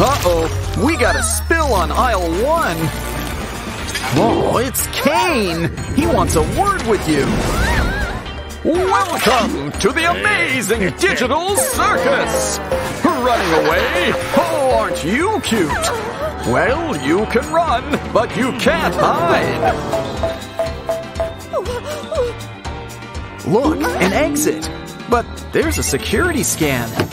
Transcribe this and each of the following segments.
Uh-oh, we got a spill on aisle one. Oh, it's Caine. He wants a word with you. Welcome to the amazing digital circus! Running away? Oh, aren't you cute? Well, you can run, but you can't hide. Look, an exit. But there's a security scan.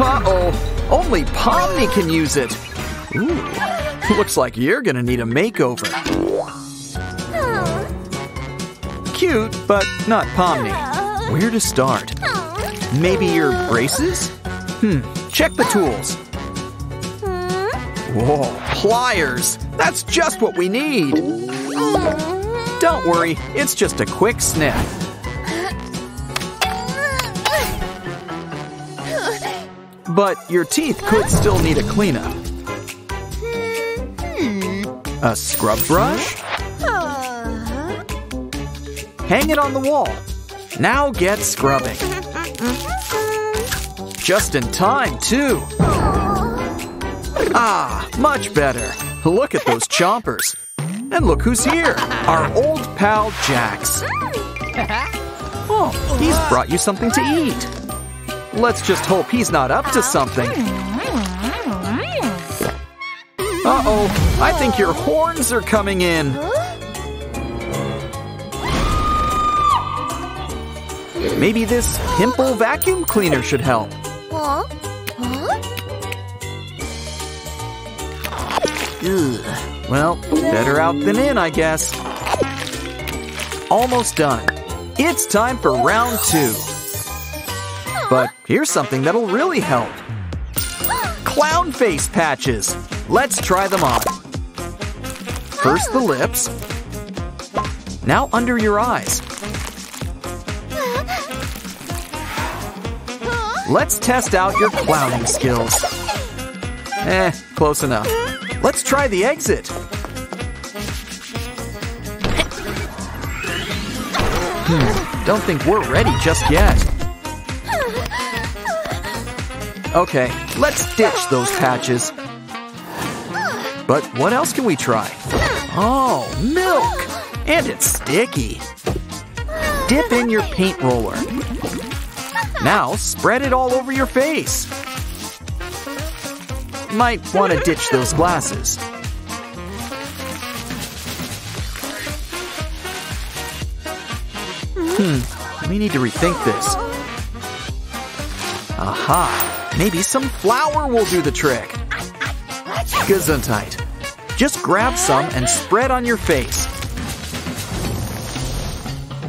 Uh-oh, only Pomni can use it. Ooh, looks like you're gonna need a makeover. Cute, but not Pomni. Where to start? Maybe your braces? Hmm, check the tools. Whoa, pliers! That's just what we need! Don't worry, it's just a quick snip. But your teeth could still need a cleanup. A scrub brush? Hang it on the wall. Now get scrubbing. Just in time, too. Ah, much better. Look at those chompers. And look who's here, our old pal Jax. Oh, he's brought you something to eat. Let's just hope he's not up to something. Uh-oh, I think your horns are coming in. Maybe this pimple vacuum cleaner should help. Well, better out than in, I guess. Almost done. It's time for round two. But here's something that'll really help. Clown face patches. Let's try them on. First the lips. Now under your eyes. Let's test out your clowning skills. Eh, close enough. Let's try the exit. Hmm, don't think we're ready just yet. Okay, let's ditch those patches. But what else can we try? Oh, milk! And it's sticky. Dip in your paint roller. Now spread it all over your face. Might want to ditch those glasses. Hmm, we need to rethink this. Aha, maybe some flour will do the trick. Gesundheit. Just grab some and spread on your face.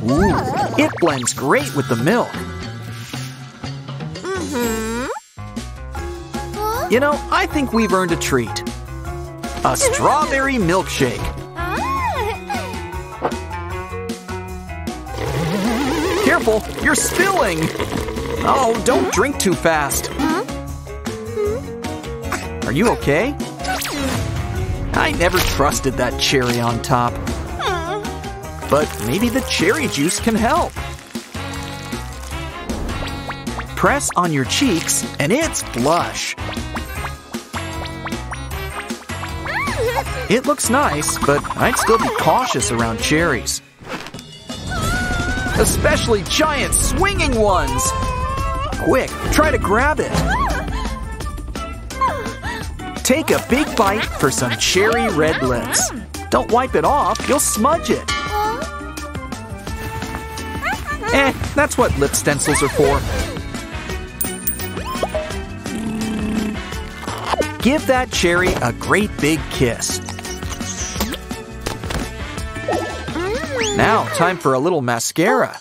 Ooh, it blends great with the milk. Mm-hmm. You know, I think we've earned a treat. A strawberry milkshake. Careful, you're spilling. Oh, don't drink too fast. Are you okay? I never trusted that cherry on top. But maybe the cherry juice can help. Press on your cheeks and it's blush. It looks nice, but I'd still be cautious around cherries. Especially giant swinging ones! Quick, try to grab it. Take a big bite for some cherry red lips. Don't wipe it off, you'll smudge it. Eh, that's what lip stencils are for. Give that cherry a great big kiss. Now, time for a little mascara.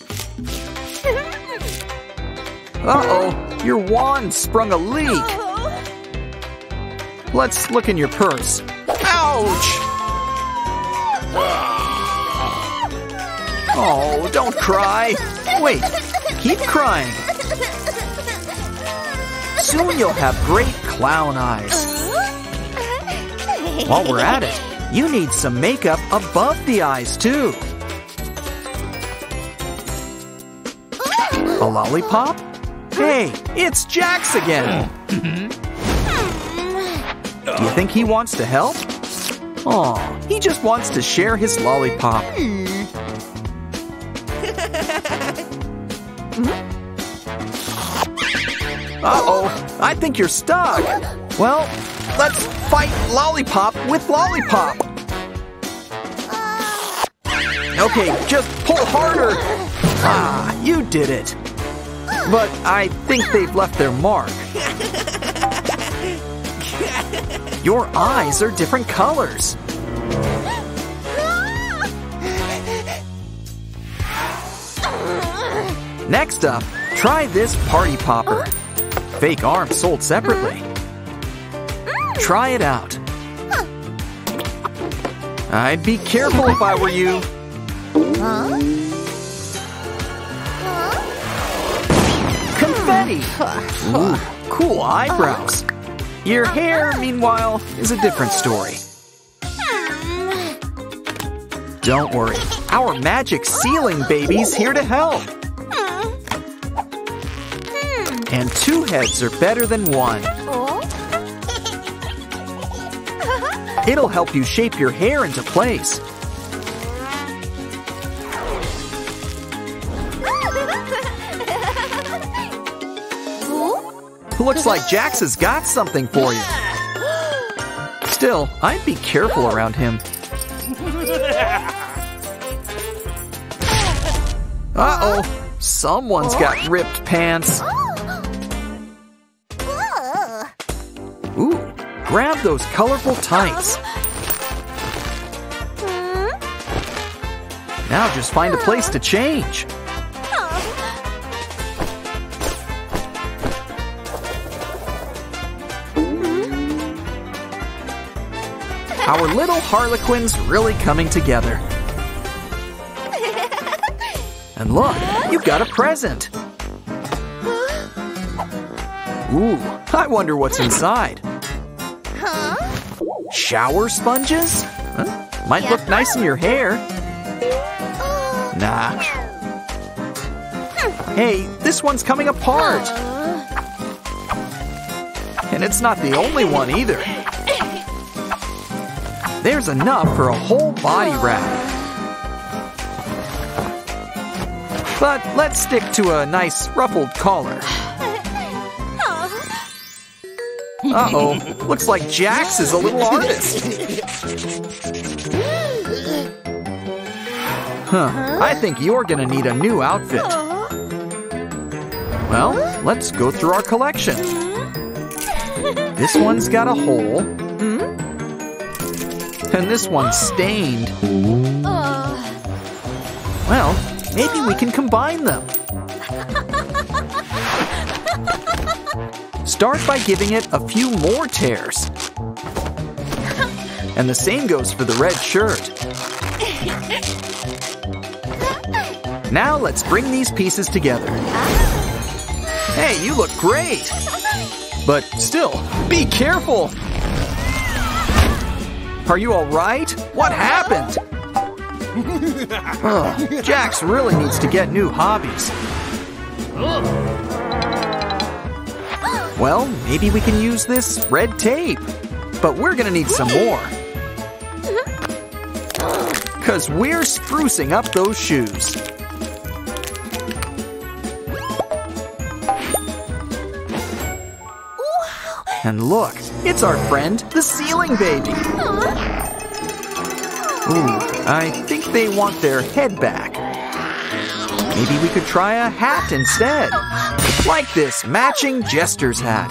Uh-oh, your wand sprung a leak. Let's look in your purse. Ouch! Oh, don't cry. Wait, keep crying. Soon you'll have great clown eyes. While we're at it, you need some makeup above the eyes, too. A lollipop? Hey, it's Jax again! Do you think he wants to help? Aw, he just wants to share his lollipop. Uh-oh, I think you're stuck. Well, let's fight Lollipop with Lollipop. Okay, just pull harder. Ah, you did it. But I think they've left their mark. Your eyes are different colors. Next up, try this party popper. Fake arms sold separately. Try it out. I'd be careful if I were you. Confetti! Ooh, cool eyebrows. Your hair, meanwhile, is a different story. Don't worry, our magic ceiling baby's here to help. And two heads are better than one. It'll help you shape your hair into place. Looks like Jax has got something for you. Still, I'd be careful around him. Uh-oh, someone's got oh. ripped pants. Ooh, grab those colorful tights. Um, hmm? Now just find a place to change. Our little Harlequin's really coming together. And look, you've got a present. Ooh, I wonder what's inside. Shower sponges? Huh? Might look nice in your hair. Nah. Hey, this one's coming apart. And it's not the only one either. There's enough for a whole body wrap. But let's stick to a nice ruffled collar. Uh-oh, looks like Jax is a little artist. Huh, I think you're gonna need a new outfit. Well, let's go through our collection. This one's got a hole. And this one's stained. Well, maybe we can combine them. Start by giving it a few more tears. And the same goes for the red shirt. Now let's bring these pieces together. Hey, you look great! But still, be careful! Are you alright? What happened? oh, Jax really needs to get new hobbies. Well, maybe we can use this red tape. But we're gonna need some more. Cause we're sprucing up those shoes. And look, it's our friend, the ceiling baby. Ooh, I think they want their head back. Maybe we could try a hat instead. Like this matching jester's hat.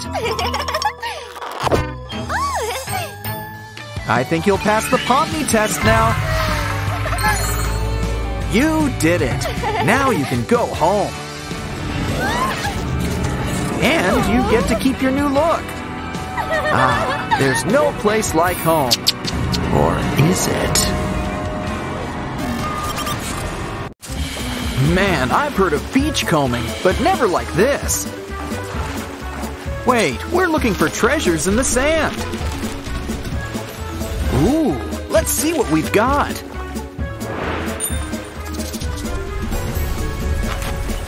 I think you'll pass the Pomni test now. You did it. Now you can go home. And you get to keep your new look. Ah, there's no place like home. Or is it? Man, I've heard of beach combing, but never like this. Wait, we're looking for treasures in the sand. Ooh, let's see what we've got.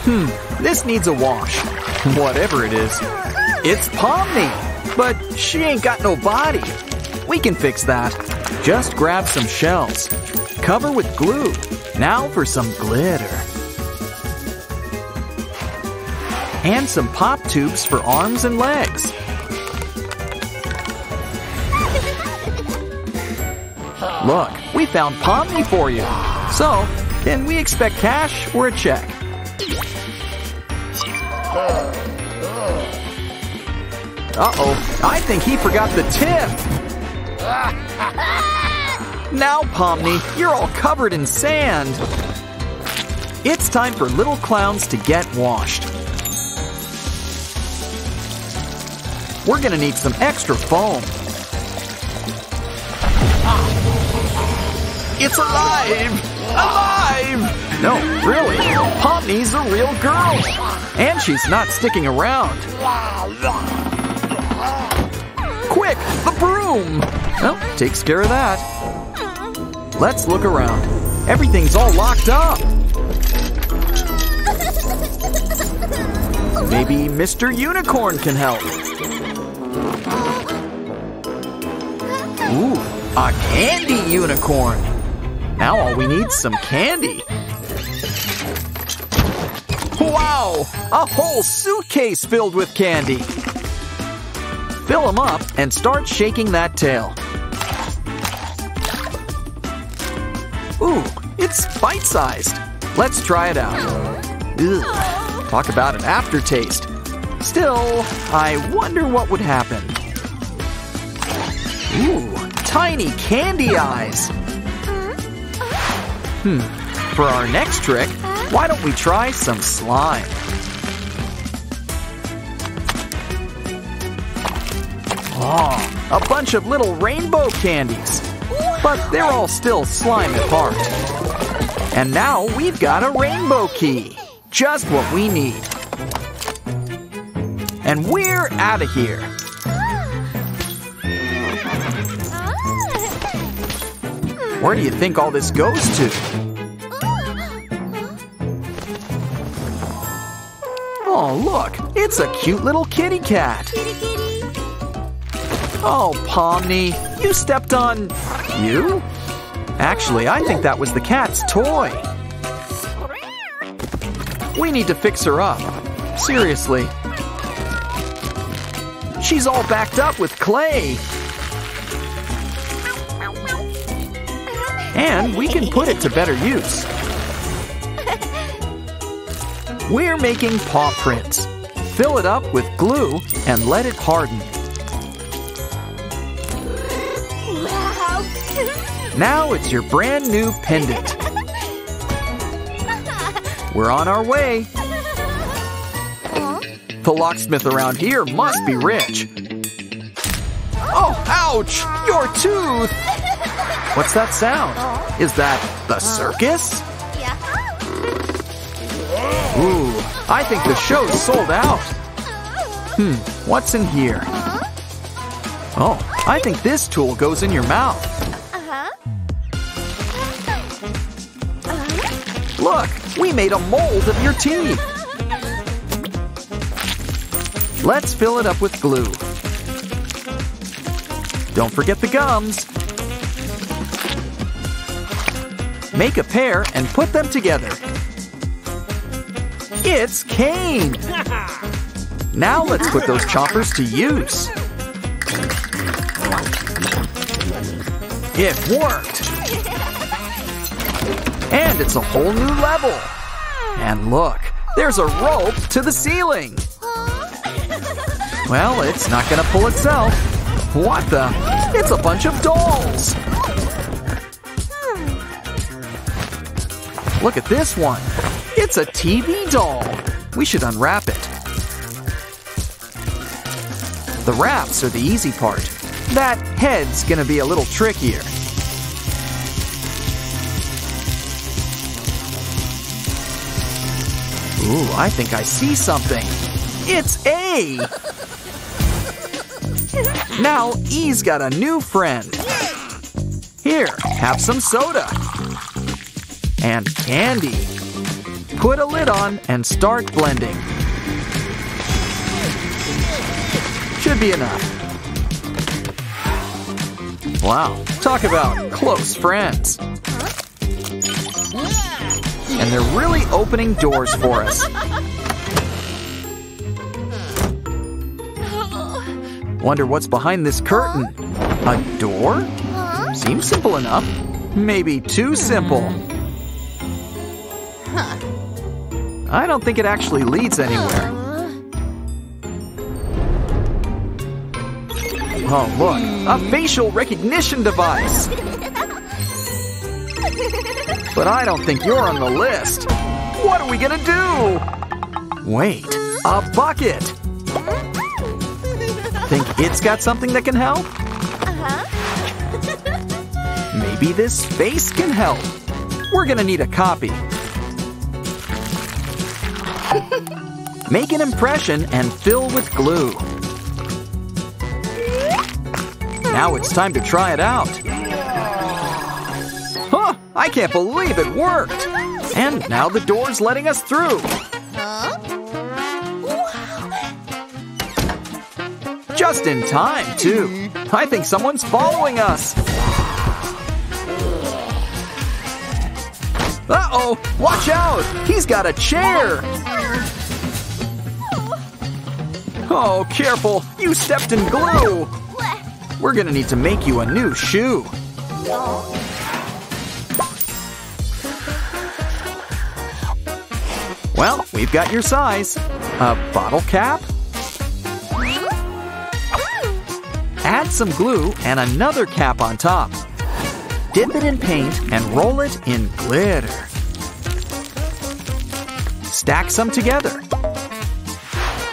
Hmm, This needs a wash. Whatever it is. It's Pomni! But she ain't got no body. We can fix that. Just grab some shells. Cover with glue. Now for some glitter. And some pop tubes for arms and legs. Look, we found Pomni for you. So, can we expect cash or a check? Uh-oh, I think he forgot the tip. Now, Pomni, you're all covered in sand. It's time for little clowns to get washed. We're gonna need some extra foam. It's alive! Alive! No, really, Pomni's a real girl. And she's not sticking around. Quick, the broom! Well, takes care of that. Let's look around. Everything's all locked up. Maybe Mr. Unicorn can help. Ooh, a candy unicorn. Now all we need is some candy. Wow, a whole suitcase filled with candy. Fill them up and start shaking that tail. Ooh, it's bite-sized. Let's try it out. Ugh, talk about an aftertaste. Still, I wonder what would happen. Ooh, tiny candy eyes. Hmm, for our next trick, why don't we try some slime? A bunch of little rainbow candies. But they're all still slime at heart. And now we've got a rainbow key. Just what we need. And we're out of here. Where do you think all this goes to? Oh, look, it's a cute little kitty cat. Kitty kitty. Oh, Pomni, you stepped on. You? Actually, I think that was the cat's toy. We need to fix her up. Seriously. She's all backed up with clay. And we can put it to better use. We're making paw prints. Fill it up with glue and let it harden. Now it's your brand new pendant. We're on our way. The locksmith around here must be rich. Oh, ouch! Your tooth! What's that sound? Is that the circus? Ooh, I think the show's sold out. Hmm, what's in here? Oh, I think this tool goes in your mouth. Look, we made a mold of your teeth. Let's fill it up with glue. Don't forget the gums. Make a pair and put them together. It's Caine! Now let's put those choppers to use. It worked! It's a whole new level. And look, there's a rope to the ceiling. Well, it's not gonna pull itself. What the? It's a bunch of dolls. Look at this one. It's a TV doll. We should unwrap it. The wraps are the easy part. That head's gonna be a little trickier. Ooh, I think I see something. It's A! Now E's got a new friend. Here, have some soda. And candy. put a lid on and start blending. Should be enough. Wow, talk about close friends. And they're really opening doors for us. Wonder what's behind this curtain? A door? Seems simple enough. Maybe too simple. I don't think it actually leads anywhere. Oh, look, a facial recognition device. But I don't think you're on the list. What are we gonna do? Wait, a bucket. Think it's got something that can help? Uh-huh. Maybe this face can help. We're gonna need a copy. Make an impression and fill with glue. Now it's time to try it out. Huh! I can't believe it worked! And now the door's letting us through. Just in time, too. I think someone's following us. Uh-oh! Watch out! He's got a chair! Oh, careful! You stepped in glue! We're gonna need to make you a new shoe. Well, we've got your size. A bottle cap? Add some glue and another cap on top. Dip it in paint and roll it in glitter. Stack some together.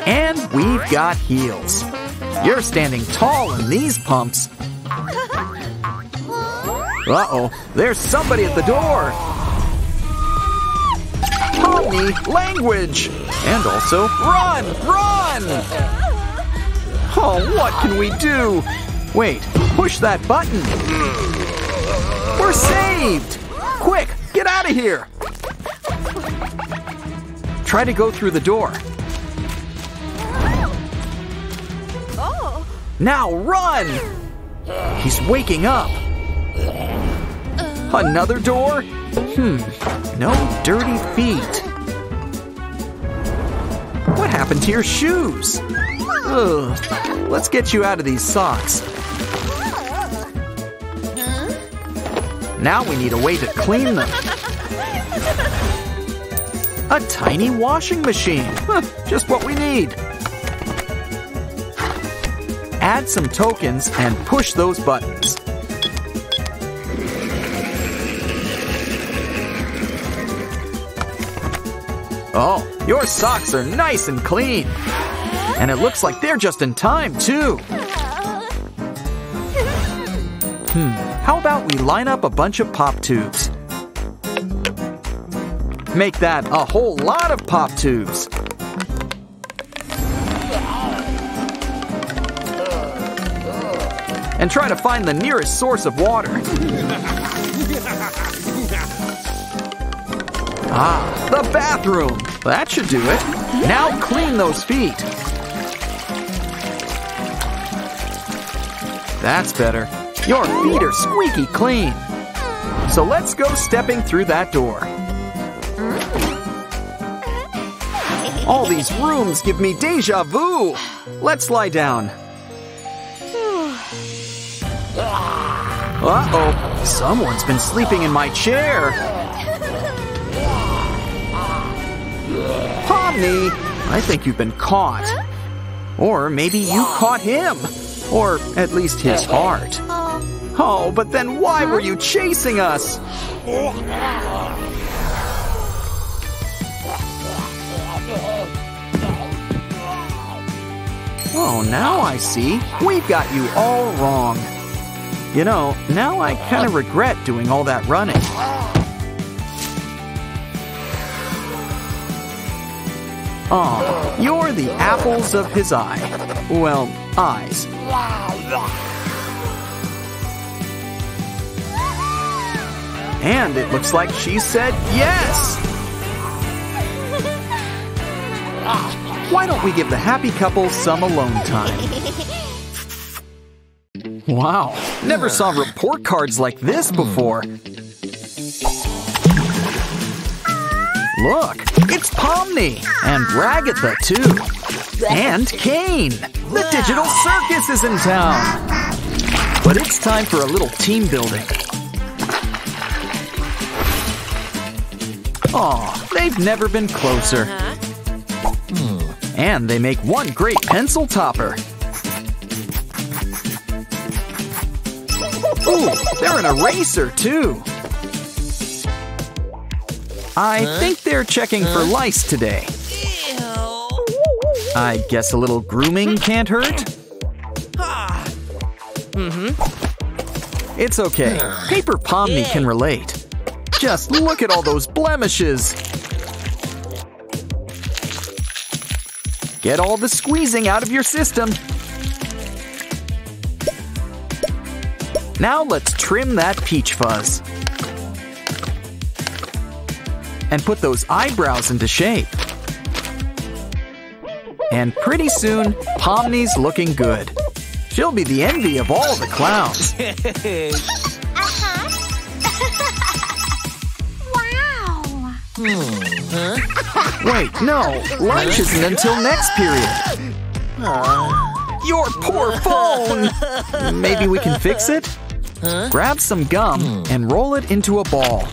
And we've got heels. You're standing tall in these pumps. Uh-oh, there's somebody at the door. Language! And also, run, run! Oh, what can we do? Wait, push that button. We're saved! Quick, get out of here! Try to go through the door. Oh. Now run! He's waking up. Another door? Hmm, no dirty feet. What happened to your shoes? Ugh, let's get you out of these socks. Now we need a way to clean them. A tiny washing machine. Huh, just what we need. Add some tokens and push those buttons. Oh, your socks are nice and clean. And it looks like they're just in time, too. Hmm, how about we line up a bunch of pop tubes? Make that a whole lot of pop tubes. And try to find the nearest source of water. Ah, the bathroom. That should do it. Now clean those feet. That's better. Your feet are squeaky clean. So let's go stepping through that door. All these rooms give me deja vu. Let's lie down. Uh-oh, someone's been sleeping in my chair. I think you've been caught. Or maybe you caught him. Or at least his heart. Oh, but then why were you chasing us? Oh, now I see. We've got you all wrong. You know, now I kind of regret doing all that running. Oh, you're the apples of his eye. Well, eyes. And it looks like she said yes! Why don't we give the happy couple some alone time? Wow, never saw report cards like this before. Look, it's Pomni and Ragatha too. And Caine. The digital circus is in town. But it's time for a little team building. Aw, they've never been closer. Hmm, and they make one great pencil topper. Ooh, they're an eraser too. I think they're checking for lice today. I guess a little grooming can't hurt? Ah. Mm-hmm. It's okay. Paper Pomni can relate. Just look at all those blemishes. Get all the squeezing out of your system. Now let's trim that peach fuzz. And put those eyebrows into shape. And pretty soon, Pomni's looking good. She'll be the envy of all the clowns. wow. Uh-huh. Wait, no, lunch isn't until next period. Your poor phone! Maybe we can fix it? Grab some gum hmm. and roll it into a ball.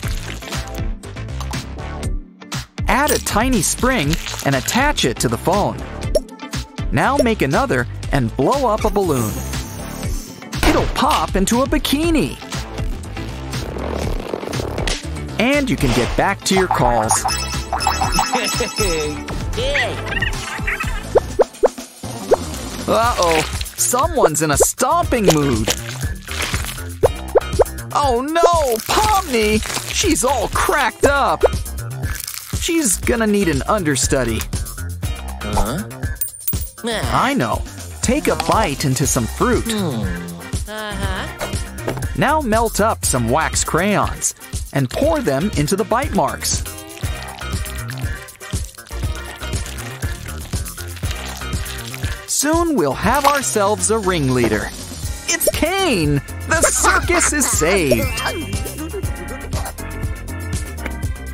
Add a tiny spring and attach it to the phone. Now make another and blow up a balloon. It'll pop into a bikini. And you can get back to your calls. Uh-oh, someone's in a stomping mood. Oh no, Pomni! She's all cracked up. She's gonna need an understudy. Huh? I know. Take a bite into some fruit. Uh huh. Now melt up some wax crayons and pour them into the bite marks. Soon we'll have ourselves a ringleader. It's Caine! The circus is saved!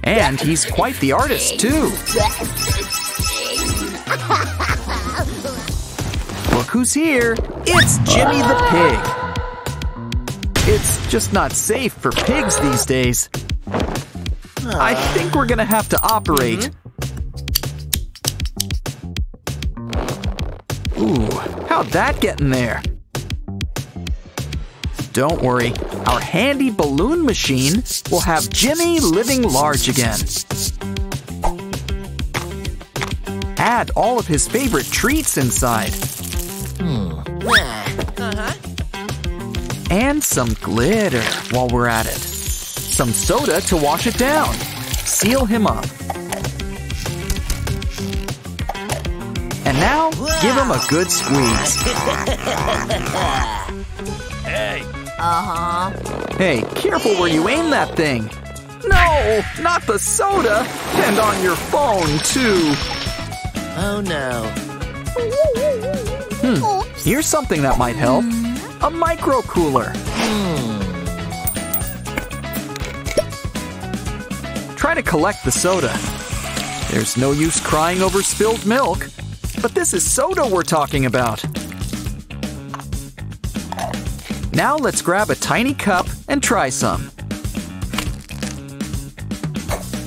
And he's quite the artist, too. Look who's here! It's Jimmy the Pig! It's just not safe for pigs these days. I think we're gonna have to operate. Ooh, how'd that get in there? Don't worry, our handy balloon machine will have Jimmy living large again. Add all of his favorite treats inside. Hmm. Uh -huh. And some glitter while we're at it. Some soda to wash it down. Seal him up. And now, give him a good squeeze. Hey, careful where you aim that thing. No, not the soda. And on your phone, too. Oh no. Hmm, Here's something that might help. A micro cooler. Hmm. Try to collect the soda. There's no use crying over spilled milk. But this is soda we're talking about. Now let's grab a tiny cup and try some.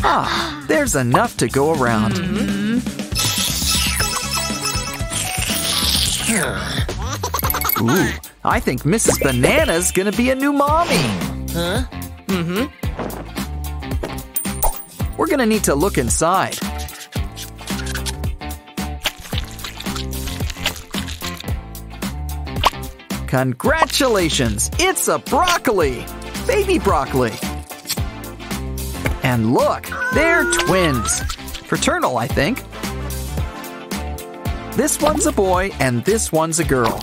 Ah, there's enough to go around. Ooh, I think Mrs. Banana's gonna be a new mommy. Huh? Mm-hmm. We're gonna need to look inside. Congratulations! It's a broccoli! Baby broccoli! And look, they're twins. Fraternal, I think. This one's a boy and this one's a girl.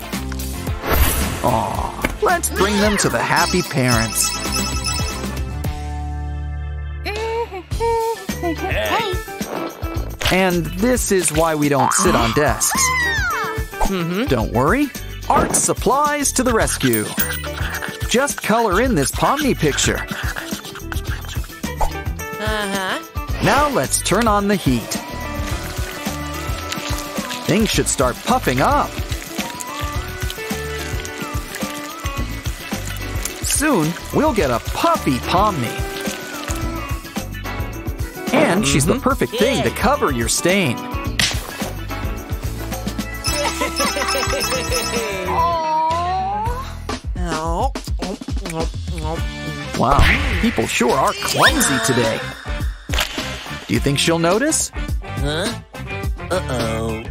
Aw, let's bring them to the happy parents. Hey. And this is why we don't sit on desks. Don't worry, art supplies to the rescue. Just color in this Pomni picture. Uh-huh. Now let's turn on the heat. Things should start puffing up. Soon, we'll get a puffy Pomni. And she's the perfect thing to cover your stain. Wow, people sure are clumsy today. Do you think she'll notice? Huh? Uh-oh.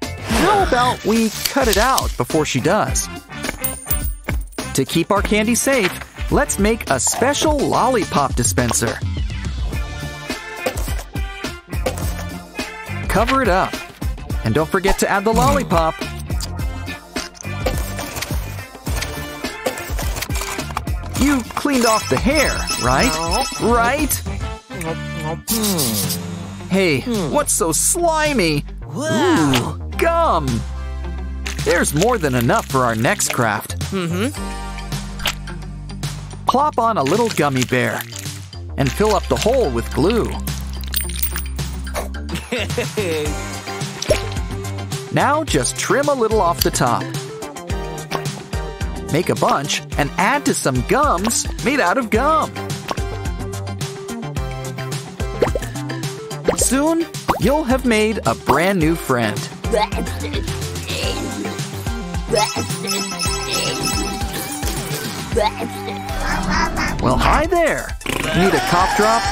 How about we cut it out before she does? To keep our candy safe, let's make a special lollipop dispenser. Cover it up. And don't forget to add the lollipop. You cleaned off the hair, right? Right? Hey, what's so slimy? Ooh, gum! There's more than enough for our next craft. Mm-hmm. Plop on a little gummy bear and fill up the hole with glue. Now just trim a little off the top. Make a bunch and add to some gums made out of gum. Soon, you'll have made a brand new friend. Well, hi there. Need a cough drop?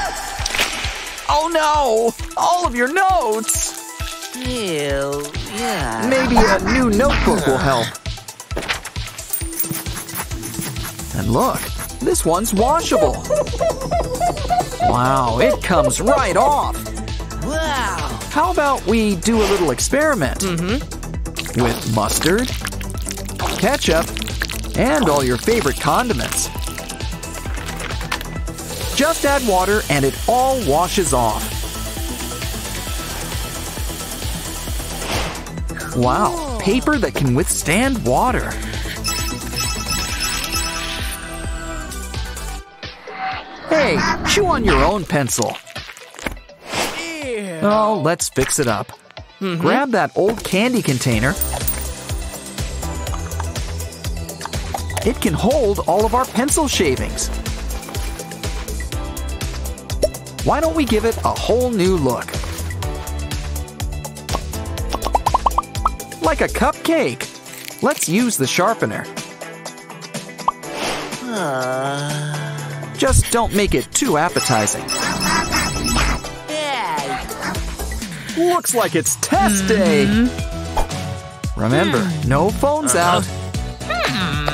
Oh no! All of your notes! Ew. Yeah. Maybe a new notebook will help. And look, this one's washable. Wow, it comes right off. Wow. How about we do a little experiment? Mm-hmm. With mustard, ketchup, and all your favorite condiments. Just add water and it all washes off. Wow, paper that can withstand water. Hey, chew on your own pencil. Oh, let's fix it up. Grab that old candy container. It can hold all of our pencil shavings. Why don't we give it a whole new look? Like a cupcake. Let's use the sharpener. Uh, Just don't make it too appetizing. Looks like it's test day. Mm-hmm. Remember, hmm. no phones uh-huh. out. Hmm.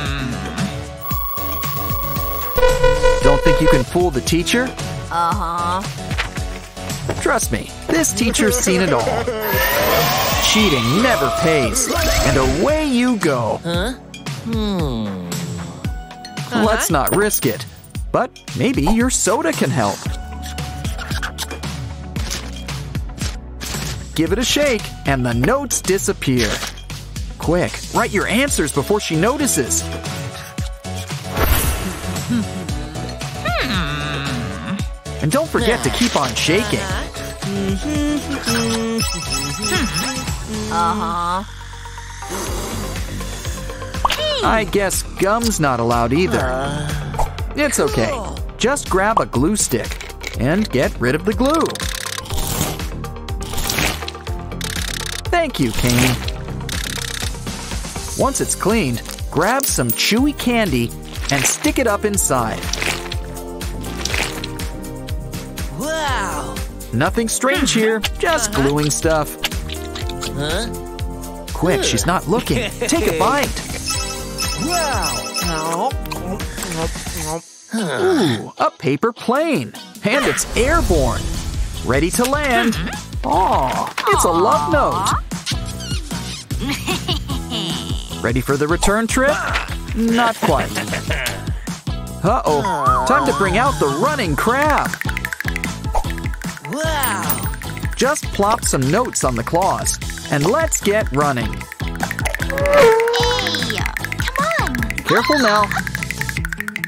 Don't think you can fool the teacher? Uh-huh. Trust me, this teacher's seen it all. Cheating never pays. And away you go. Huh? Hmm. Let's uh-huh. not risk it. But maybe your soda can help. Give it a shake, and the notes disappear. Quick, write your answers before she notices. And don't forget to keep on shaking. Uh-huh. I guess gum's not allowed either. It's okay. Just grab a glue stick and get rid of the glue. Thank you, Kane. Once it's cleaned, grab some chewy candy and stick it up inside. Wow. Nothing strange here, just uh-huh. gluing stuff. Huh? Quick, she's not looking. Take a bite. Wow. Ooh, a paper plane. And it's airborne. Ready to land. Aw, it's a love note. Ready for the return trip? Not quite. Uh-oh, time to bring out the running crab. Wow. Just plop some notes on the claws, and let's get running. Hey, come on. Careful now.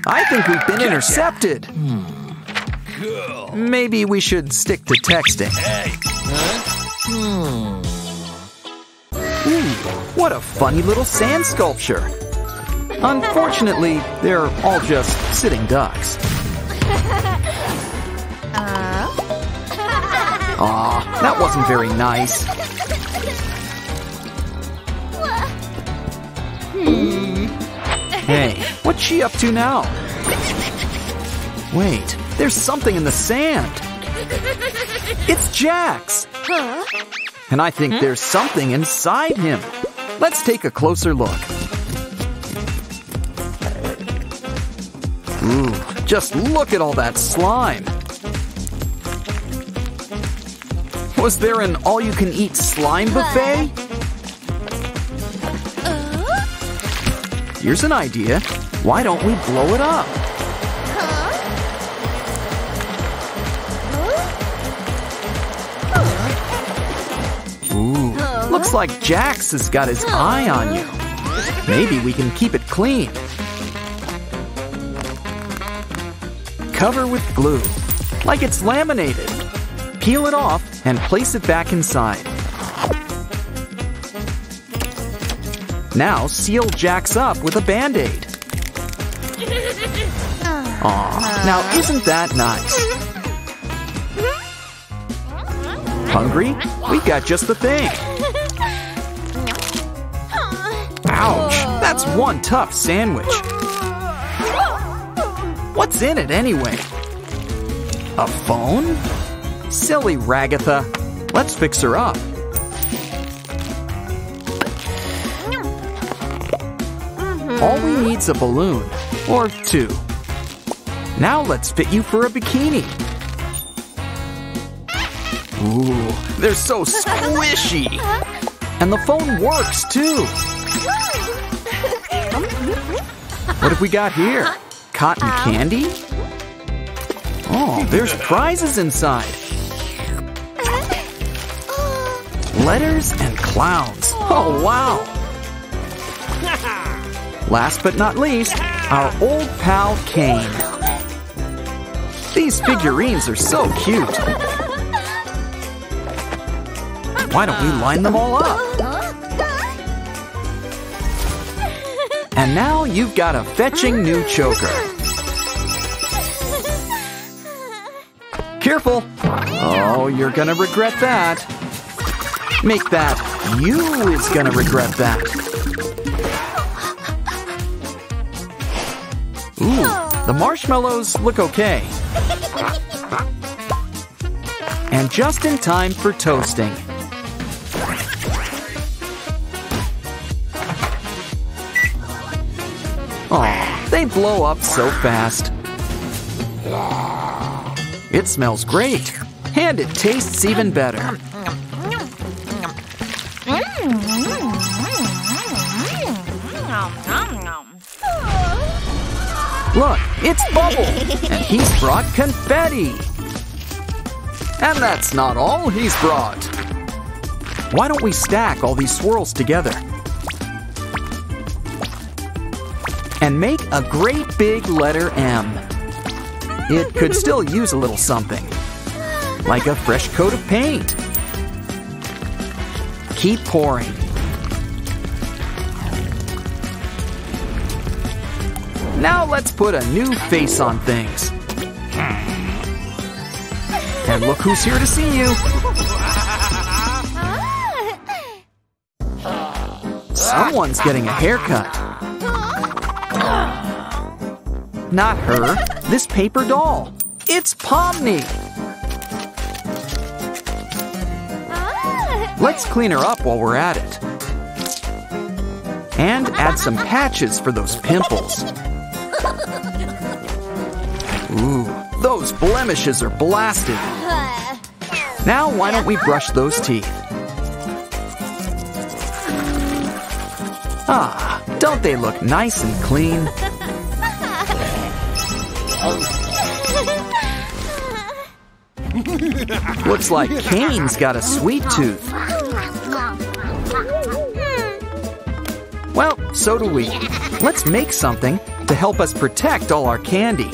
I think we've been intercepted. Hmm. Maybe we should stick to texting. Hmm. Ooh, what a funny little sand sculpture. Unfortunately, they're all just sitting ducks. Uh? Aw, that wasn't very nice. Hey, what's she up to now? Wait, there's something in the sand. It's Jax. And I think hmm? there's something inside him. Let's take a closer look. Ooh, just look at all that slime. Was there an all you can eat slime buffet? Here's an idea. Why don't we blow it up? Ooh, looks like Jax has got his eye on you. Maybe we can keep it clean. Cover with glue, like it's laminated. Peel it off and place it back inside. Now seal Jax up with a band-aid. Aw, now isn't that nice? Hungry? We got just the thing. Ouch, that's one tough sandwich. What's in it anyway? A phone? Silly Ragatha. Let's fix her up. All we need's a balloon, or two. Now let's fit you for a bikini. Ooh, they're so squishy. And the phone works too. What have we got here? Cotton candy? Oh, there's prizes inside. Letters and clowns. Oh, wow. Last but not least, our old pal Caine. These figurines are so cute. Why don't we line them all up? And now you've got a fetching new choker. Careful! Oh, you're gonna regret that. Make that you is gonna regret that. Ooh, the marshmallows look okay. And just in time for toasting. Aw, they blow up so fast. It smells great, and it tastes even better. It's Bubble, and he's brought confetti. And that's not all he's brought. Why don't we stack all these swirls together? And make a great big letter M. It could still use a little something, like a fresh coat of paint. Keep pouring. Now let's put a new face on things. Hmm. And look who's here to see you. Someone's getting a haircut. Not her, this paper doll. It's Pomni. Let's clean her up while we're at it. And add some patches for those pimples. Ooh, those blemishes are blasted. Now why don't we brush those teeth? Ah, don't they look nice and clean? Looks like Caine's got a sweet tooth. Well, so do we. Let's make something to help us protect all our candy.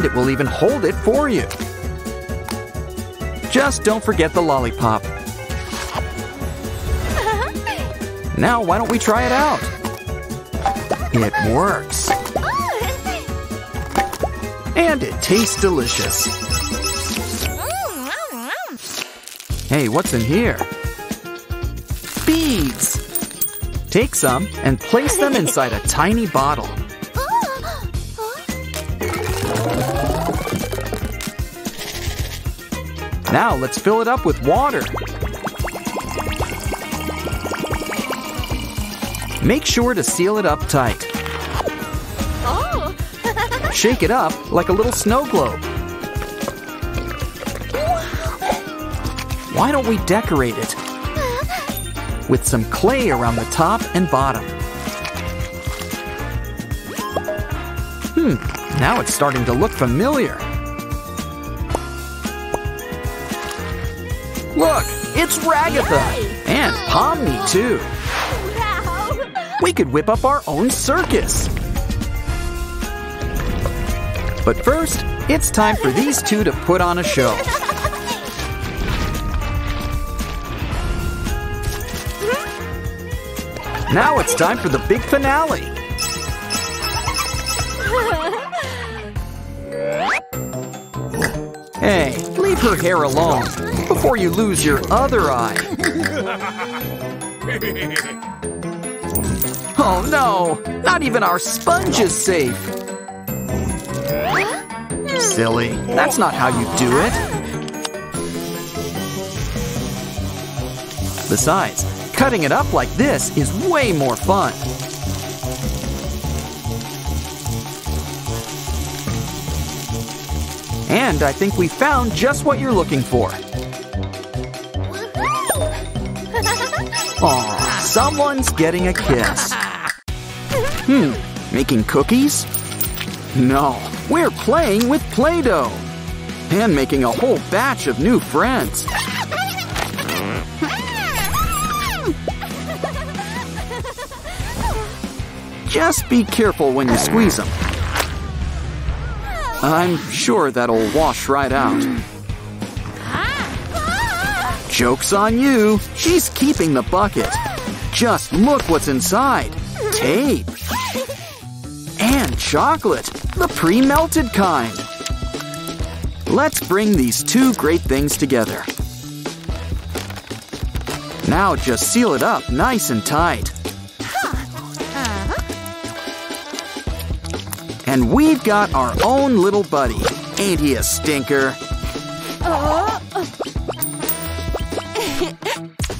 And it will even hold it for you. Just don't forget the lollipop. Now, why don't we try it out? It works. And it tastes delicious. Hey, what's in here? Beads! Take some and place them inside a tiny bottle. Now let's fill it up with water. Make sure to seal it up tight. Oh. Shake it up like a little snow globe. Why don't we decorate it with some clay around the top and bottom? Hmm, now it's starting to look familiar. It's Ragatha! And Pomni, too. We could whip up our own circus. But first, it's time for these two to put on a show. Now it's time for the big finale. Hey, leave her hair alone before you lose your other eye. Oh no, not even our sponge is safe. Silly, that's not how you do it. Besides, cutting it up like this is way more fun. And I think we found just what you're looking for. Someone's getting a kiss. Hmm, making cookies? No, we're playing with Play Doh. And making a whole batch of new friends. Just be careful when you squeeze them. I'm sure that'll wash right out. Joke's on you. She's keeping the bucket. Just look what's inside. Tape. And chocolate. The pre-melted kind. Let's bring these two great things together. Now just seal it up nice and tight. And we've got our own little buddy. Ain't he a stinker? Oh.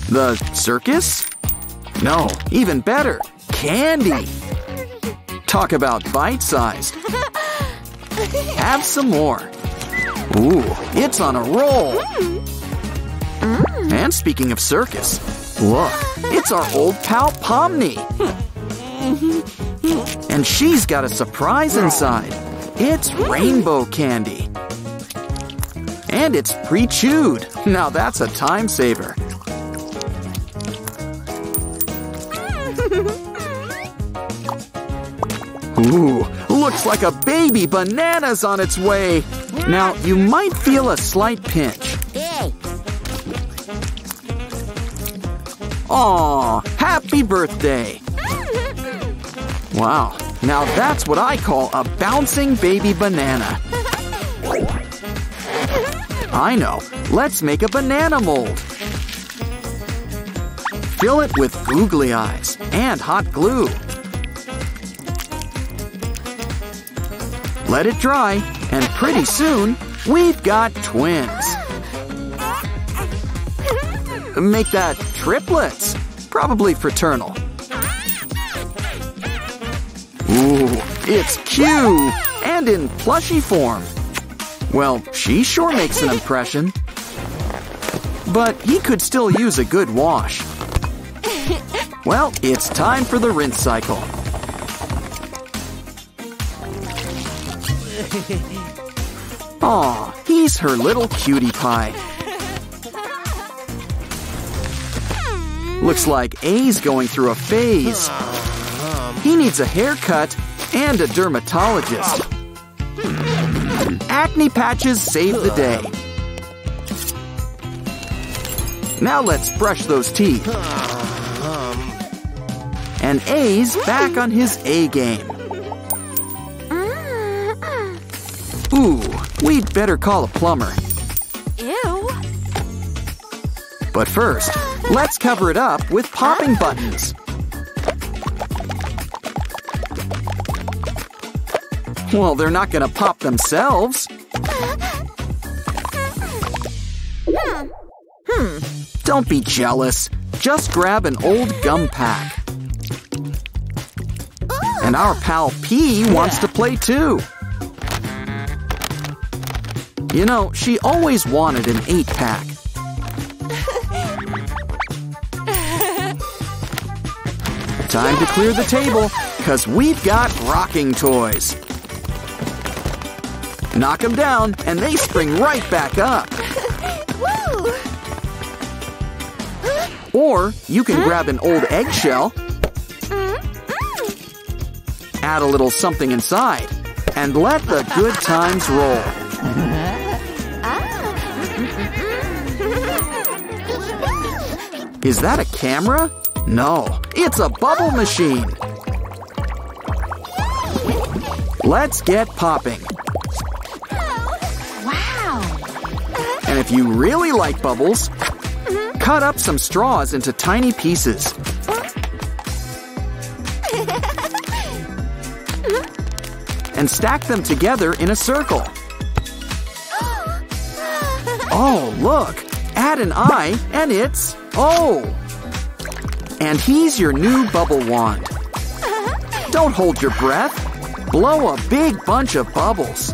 The circus? No, even better. Candy. Talk about bite-sized. Have some more. Ooh, it's on a roll. And speaking of circus, look, it's our old pal Pomni. And she's got a surprise inside. It's rainbow candy. And it's pre-chewed. Now that's a time saver. Ooh, looks like a baby banana's on its way. Now, you might feel a slight pinch. Aw, happy birthday. Wow, now that's what I call a bouncing baby banana. I know, let's make a banana mold. Fill it with googly eyes and hot glue. Let it dry, and pretty soon, we've got twins. Make that triplets, probably fraternal. Ooh, it's Q, and in plushy form. Well, she sure makes an impression. But he could still use a good wash. Well, it's time for the rinse cycle. Aw, he's her little cutie pie. Looks like A's going through a phase. He needs a haircut and a dermatologist. Acne patches save the day. Now let's brush those teeth. And A's back on his A game. Ooh, we'd better call a plumber. Ew. But first, let's cover it up with popping buttons. Well, they're not gonna pop themselves. Hmm, Don't be jealous. Just grab an old gum pack. And our pal P wants to play too. You know, she always wanted an eight pack. Time to clear the table, because we've got rocking toys. Knock them down, and they spring right back up. Or you can grab an old eggshell, add a little something inside, and let the good times roll. Is that a camera? No, it's a bubble machine. Let's get popping. Wow. And if you really like bubbles, cut up some straws into tiny pieces. And stack them together in a circle. Oh, look! Add an eye, and it's O. And he's your new bubble wand. Don't hold your breath. Blow a big bunch of bubbles.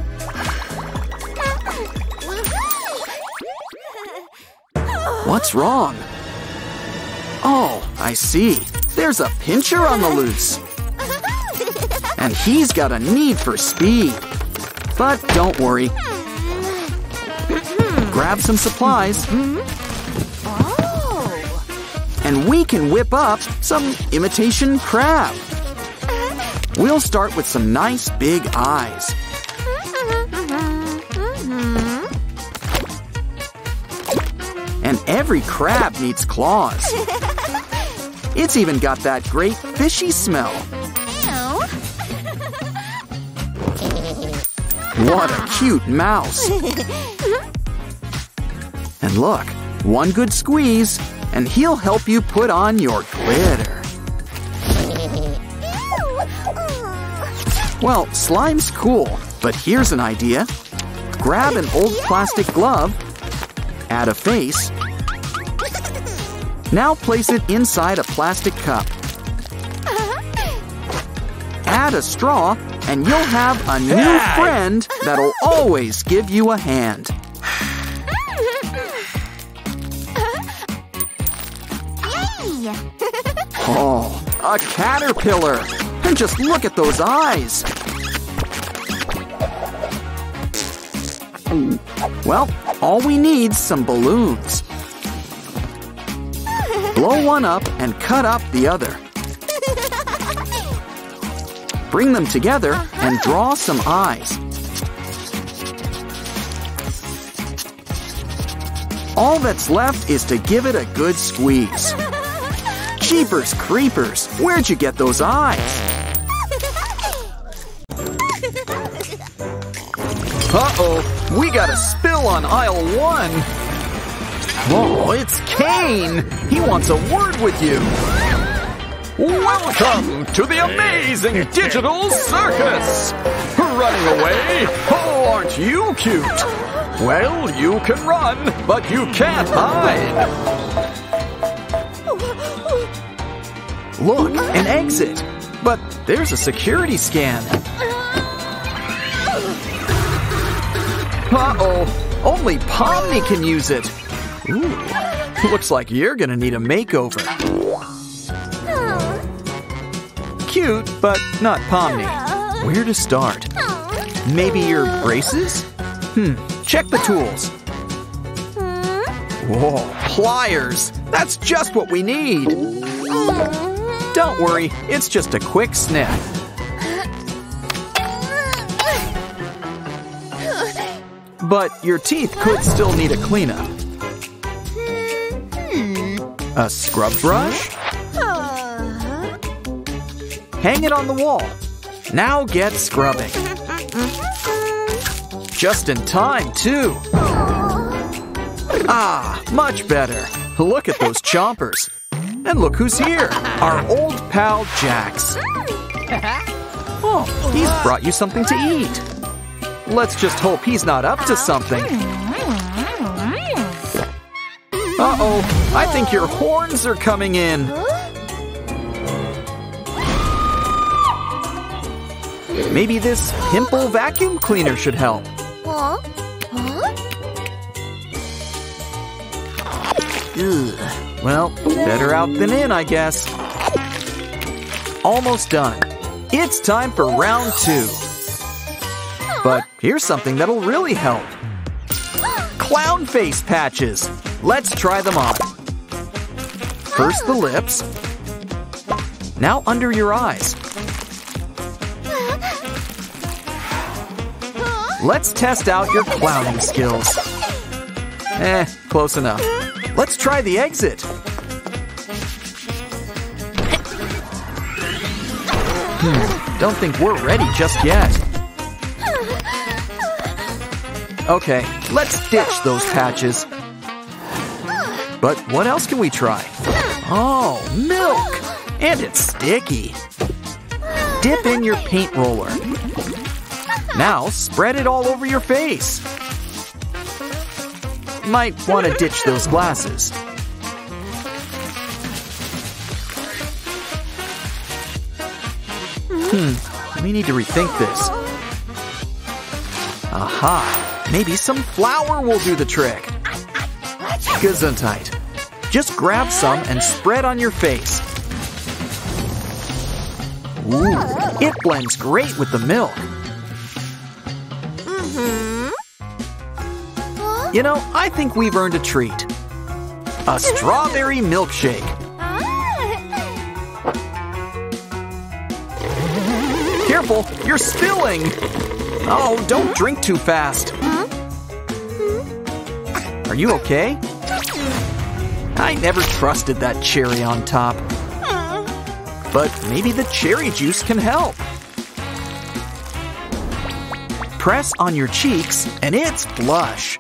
What's wrong? Oh, I see. There's a pincher on the loose. And he's got a need for speed. But don't worry. Grab some supplies, Oh. And we can whip up some imitation crab. We'll start with some nice big eyes. And every crab needs claws. It's even got that great fishy smell. What a cute mouse. And look, one good squeeze, and he'll help you put on your glitter. Well, slime's cool, but here's an idea. Grab an old plastic glove, add a face. Now place it inside a plastic cup. Add a straw, and you'll have a new friend that'll always give you a hand. A caterpillar! And just look at those eyes! Well, all we need's some balloons. Blow one up and cut up the other. Bring them together and draw some eyes. All that's left is to give it a good squeeze. Jeepers creepers, where'd you get those eyes? Uh-oh, we got a spill on aisle one. Oh, it's Caine. He wants a word with you. Welcome to the amazing digital circus! Running away? Oh, aren't you cute? Well, you can run, but you can't hide. Look, an exit. But there's a security scan. Uh-oh, only Pomni can use it. Ooh, looks like you're gonna need a makeover. Cute, but not Pomni. Where to start? Maybe your braces? Hmm, check the tools. Whoa, pliers! That's just what we need! Don't worry, it's just a quick sniff. But your teeth could still need a cleanup. A scrub brush? Hang it on the wall. Now get scrubbing. Just in time, too. Ah, much better. Look at those chompers. And look who's here. Our old pal Jax. Oh, he's brought you something to eat. Let's just hope he's not up to something. Uh-oh, I think your horns are coming in. Maybe this pimple vacuum cleaner should help. Ugh. Well, better out than in, I guess. Almost done. It's time for round two. But here's something that'll really help. Clown face patches. Let's try them on. First the lips. Now under your eyes. Let's test out your clowning skills. Eh, close enough. Let's try the exit. Hmm, don't think we're ready just yet. Okay, let's ditch those patches. But what else can we try? Oh, milk! And it's sticky. Dip in your paint roller. Now spread it all over your face. Might want to ditch those glasses. Hmm, we need to rethink this. Aha, maybe some flour will do the trick. Gesundheit. Just grab some and spread on your face. Ooh, it blends great with the milk. You know, I think we've earned a treat. A strawberry milkshake. Careful, you're spilling. Oh, don't drink too fast. Are you okay? I never trusted that cherry on top. But maybe the cherry juice can help. Press on your cheeks and it's blush.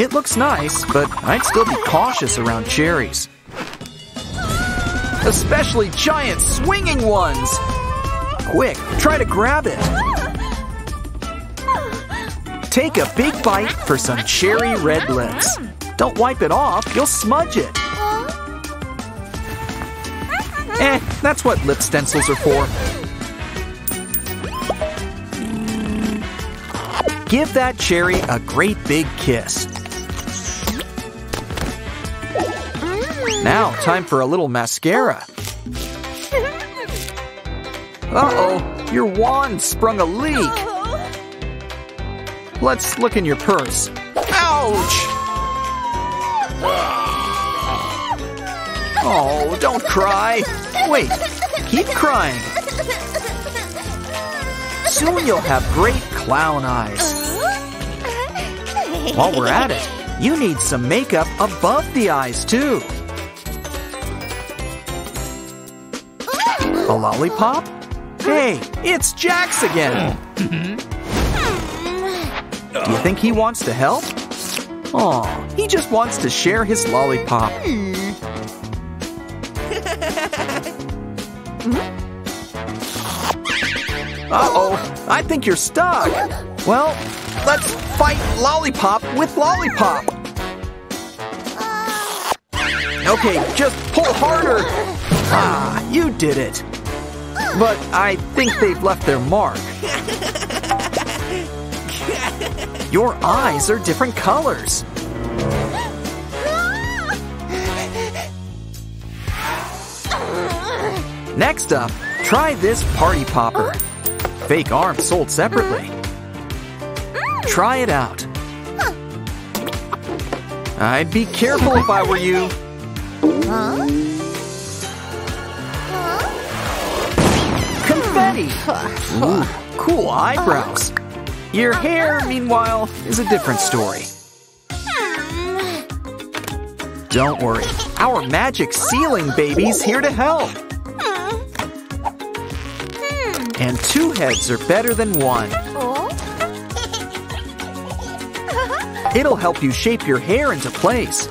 It looks nice, but I'd still be cautious around cherries. Especially giant swinging ones! Quick, try to grab it. Take a big bite for some cherry red lips. Don't wipe it off, you'll smudge it. Eh, that's what lip stencils are for. Give that cherry a great big kiss. Now, time for a little mascara. Uh-oh, your wand sprung a leak. Let's look in your purse. Ouch! Oh, don't cry. Wait, keep crying. Soon you'll have great clown eyes. While we're at it, you need some makeup above the eyes, too. A lollipop? Hey, it's Jax again. Do you think he wants to help? Aw, he just wants to share his lollipop. Uh-oh, I think you're stuck. Well, let's fight lollipop with lollipop. Okay, just pull harder. Ah, you did it. But I think they've left their mark. Your eyes are different colors. Next up, Try this party popper. Fake arms sold separately. Try it out. I'd be careful if I were you. Huh? Confetti! Ooh, cool eyebrows. Your uh-huh. hair, meanwhile, is a different story. Don't worry, our magic ceiling baby's here to help. And two heads are better than one. Oh? It'll help you shape your hair into place.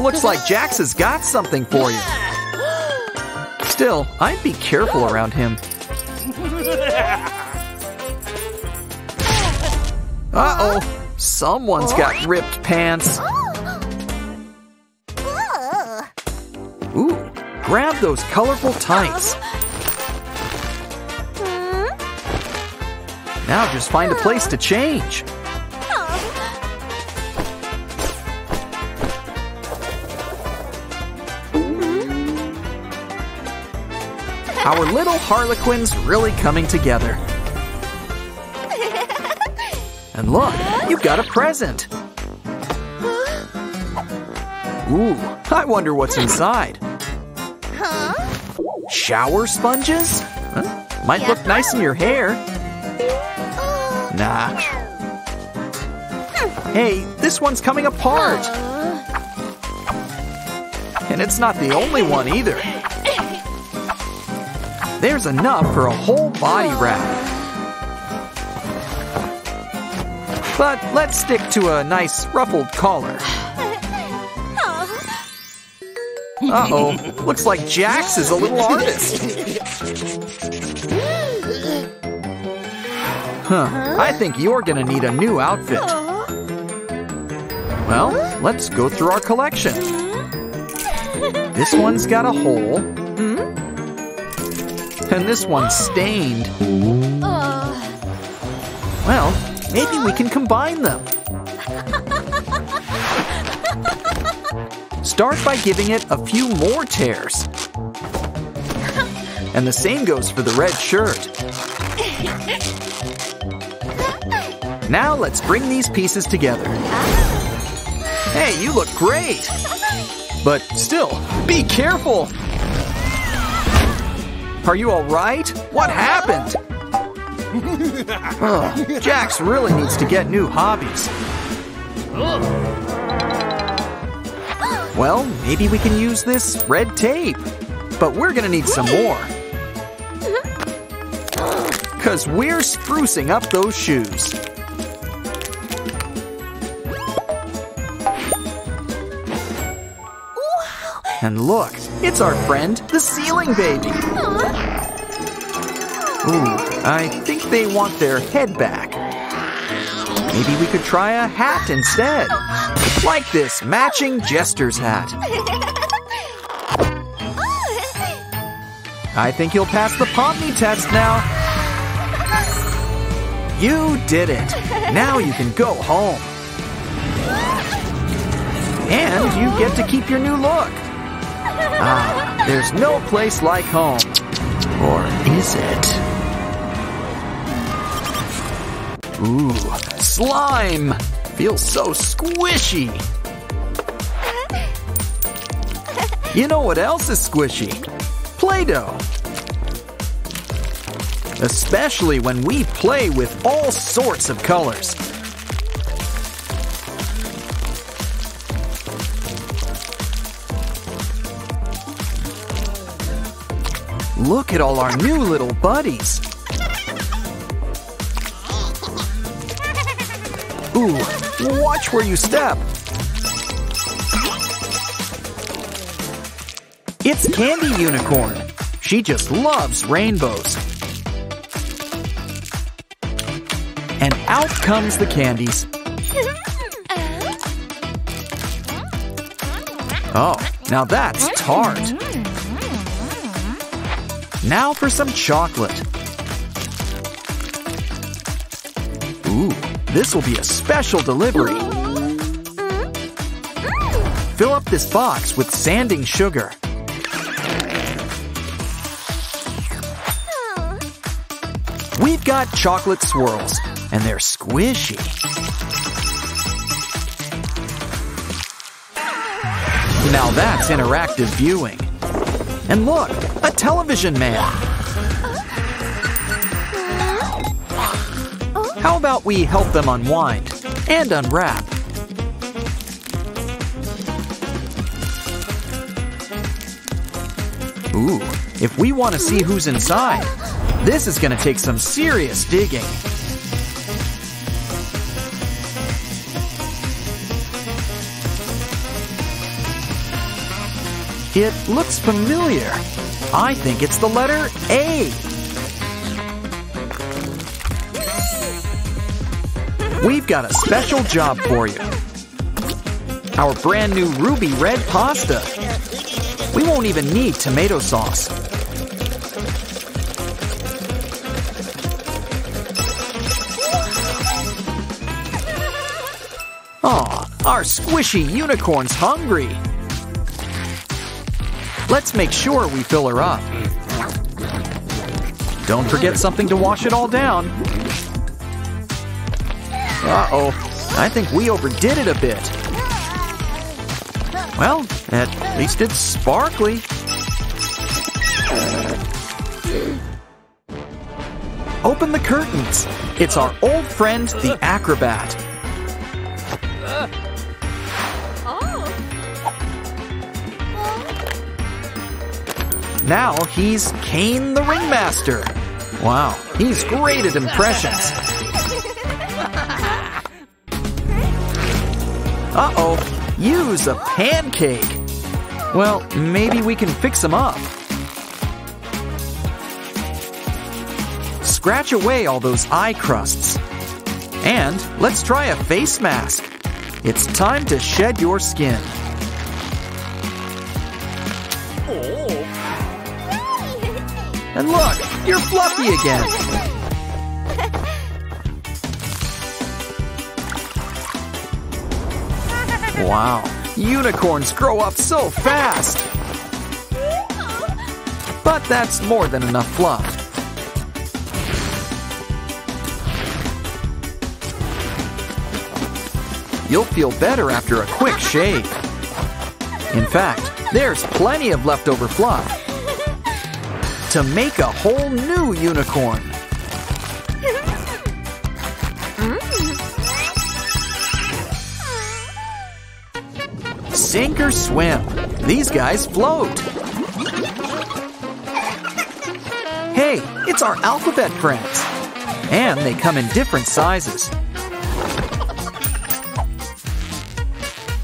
Looks like Jax has got something for you. Still, I'd be careful around him. Uh oh, someone's got ripped pants. Oh. Ooh, grab those colorful tights. Hmm? Now just find a place to change. Our little Harlequin's really coming together. And look, you've got a present. Ooh, I wonder what's inside. Huh? Shower sponges? Huh? Might look nice in your hair. Nah. Hey, this one's coming apart. And it's not the only one either. There's enough for a whole body wrap. But let's stick to a nice ruffled collar. Uh-oh, looks like Jax is a little artist. Huh, I think you're gonna need a new outfit. Well, let's go through our collection. This one's got a hole. And this one's stained. Well, maybe we can combine them. Start by giving it a few more tears. And the same goes for the red shirt. Now let's bring these pieces together. Hey, you look great! But still, be careful! Are you alright? What happened? Ugh, oh, Jax really needs to get new hobbies. Well, maybe we can use this red tape. But we're gonna need some more. Cause we're sprucing up those shoes. And look, it's our friend, the ceiling baby. I think they want their head back. Maybe we could try a hat instead. Like this matching jester's hat. I think you'll pass the Pomni test now. You did it. Now you can go home. And you get to keep your new look. Ah, there's no place like home. Or is it? Ooh, slime! Feels so squishy. You know what else is squishy? Play-Doh. Especially when we play with all sorts of colors. Look at all our new little buddies. Ooh, watch where you step. It's Candy Unicorn. She just loves rainbows. And out comes the candies. Oh, now that's tart. Now for some chocolate. Ooh, this will be a special delivery. fill up this box with sanding sugar. We've got chocolate swirls, and they're squishy. Now that's interactive viewing. And look, a television man. How about we help them unwind and unwrap? Ooh, if we want to see who's inside, this is going to take some serious digging. It looks familiar. I think it's the letter A. We've got a special job for you. Our brand new ruby red pasta. We won't even need tomato sauce. Aw, our squishy unicorn's hungry. Let's make sure we fill her up. Don't forget something to wash it all down. Uh-oh, I think we overdid it a bit. Well, at least it's sparkly. Open the curtains. It's our old friend, the acrobat. Now he's Caine the Ringmaster. Wow, he's great at impressions. Uh-oh, use a pancake. Well, maybe we can fix him up. Scratch away all those eye crusts. And let's try a face mask. It's time to shed your skin. And look, you're fluffy again. Wow, unicorns grow up so fast. But that's more than enough fluff. You'll feel better after a quick shave. In fact, there's plenty of leftover fluff to make a whole new unicorn. Sink or swim. These guys float. Hey, it's our alphabet friends. And they come in different sizes.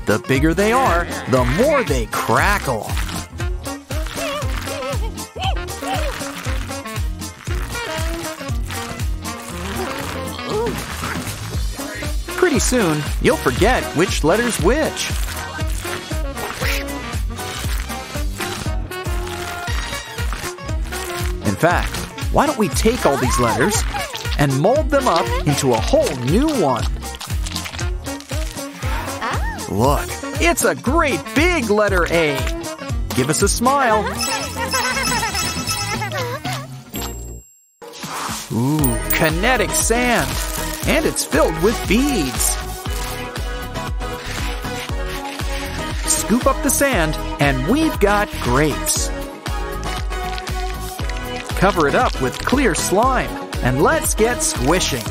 The bigger they are, the more they crackle. Pretty soon, you'll forget which letter's which. Fact, why don't we take all these letters and mold them up into a whole new one? Look, it's a great big letter A. Give us a smile. Ooh, kinetic sand. And it's filled with beads. Scoop up the sand, and we've got grapes. Cover it up with clear slime, and let's get squishing.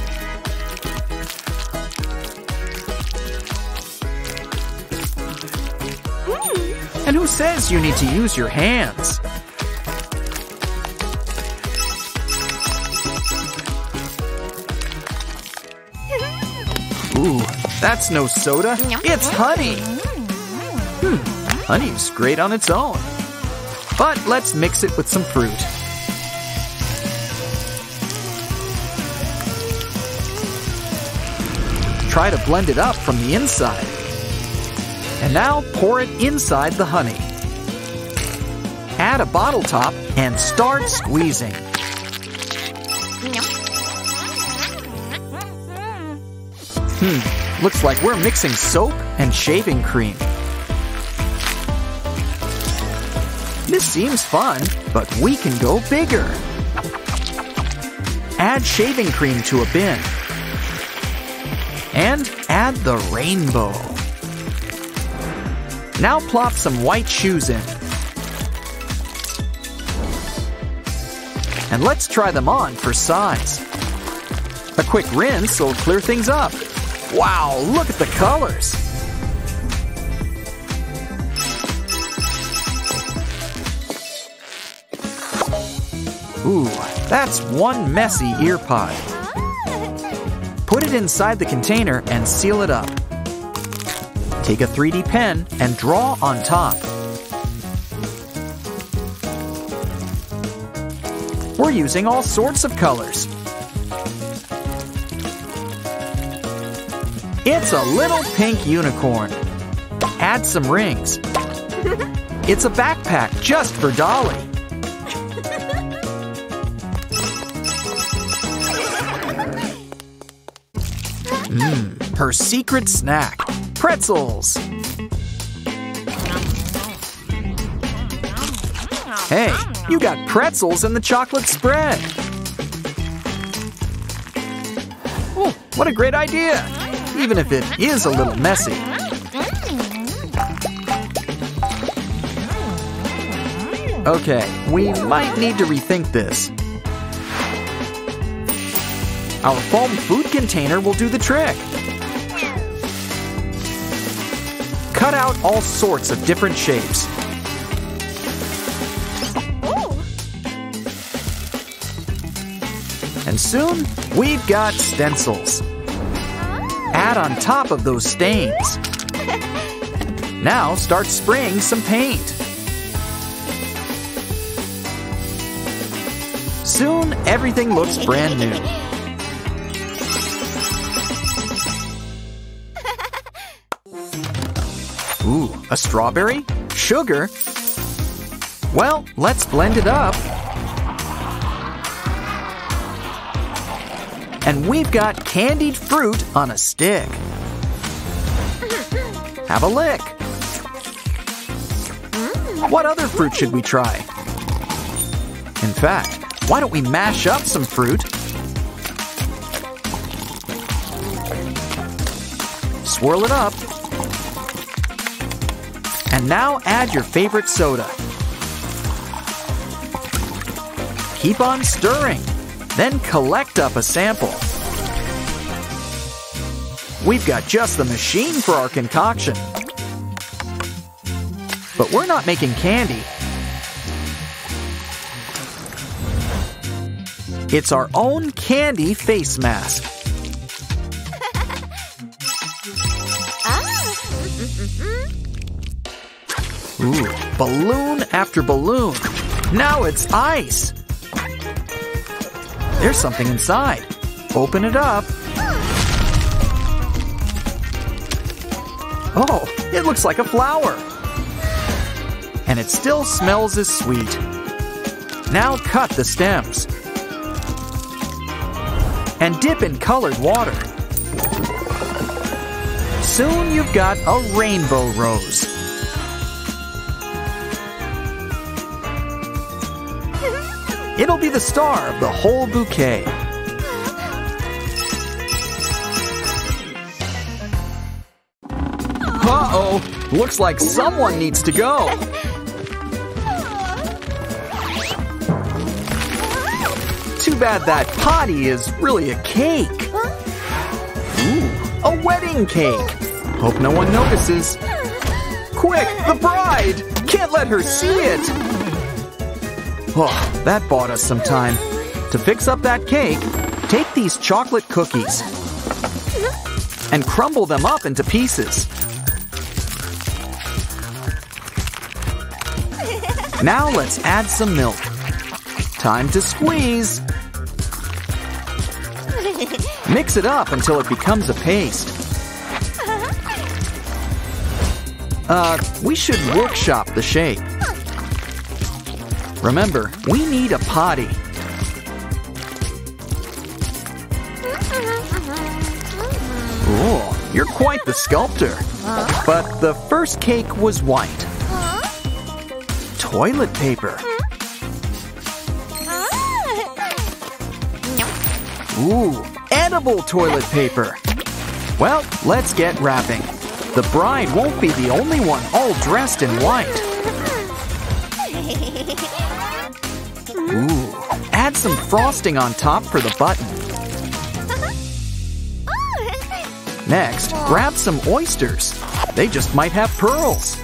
And who says you need to use your hands? Ooh, that's no soda. It's honey. Hmm, honey's great on its own. But let's mix it with some fruit. Try to blend it up from the inside. And now pour it inside the honey. Add a bottle top and start squeezing. Hmm, looks like we're mixing soap and shaving cream. This seems fun, but we can go bigger. Add shaving cream to a bin. And add the rainbow. Now plop some white shoes in. And let's try them on for size. A quick rinse will clear things up. Wow, look at the colors. Ooh, that's one messy ear pod. Inside the container and seal it up. Take a 3D pen and draw on top. We're using all sorts of colors. It's a little pink unicorn. Add some rings. It's a backpack just for Dolly. Her secret snack pretzels. Hey, you got pretzels in the chocolate spread. Oh, what a great idea! Even if it is a little messy. Okay, we might need to rethink this. Our foam food container will do the trick. All sorts of different shapes. And soon, we've got stencils. Add on top of those stains. Now start spraying some paint. Soon, everything looks brand new. A strawberry? Sugar? Well, let's blend it up. And we've got candied fruit on a stick. Have a lick. What other fruit should we try? In fact, why don't we mash up some fruit? Swirl it up. And now add your favorite soda. Keep on stirring. Then collect up a sample. We've got just the machine for our concoction. But we're not making candy. It's our own candy face mask. Balloon after balloon. Now it's ice. There's something inside. Open it up. Oh, it looks like a flower. And it still smells as sweet. Now cut the stems. And dip in colored water. Soon you've got a rainbow rose. It'll be the star of the whole bouquet. Uh-oh, looks like someone needs to go. Too bad that potty is really a cake. Ooh, a wedding cake. Hope no one notices. Quick, the bride! Can't let her see it! Oh, that bought us some time. To fix up that cake, take these chocolate cookies and crumble them up into pieces. Now let's add some milk. Time to squeeze. Mix it up until it becomes a paste. Uh, we should workshop the shape. Remember, we need a potty. Oh, you're quite the sculptor. But the first cake was white. toilet paper. Ooh, edible toilet paper. Well, let's get wrapping. The bride won't be the only one all dressed in white. Some frosting on top for the button. Next, grab some oysters. They just might have pearls.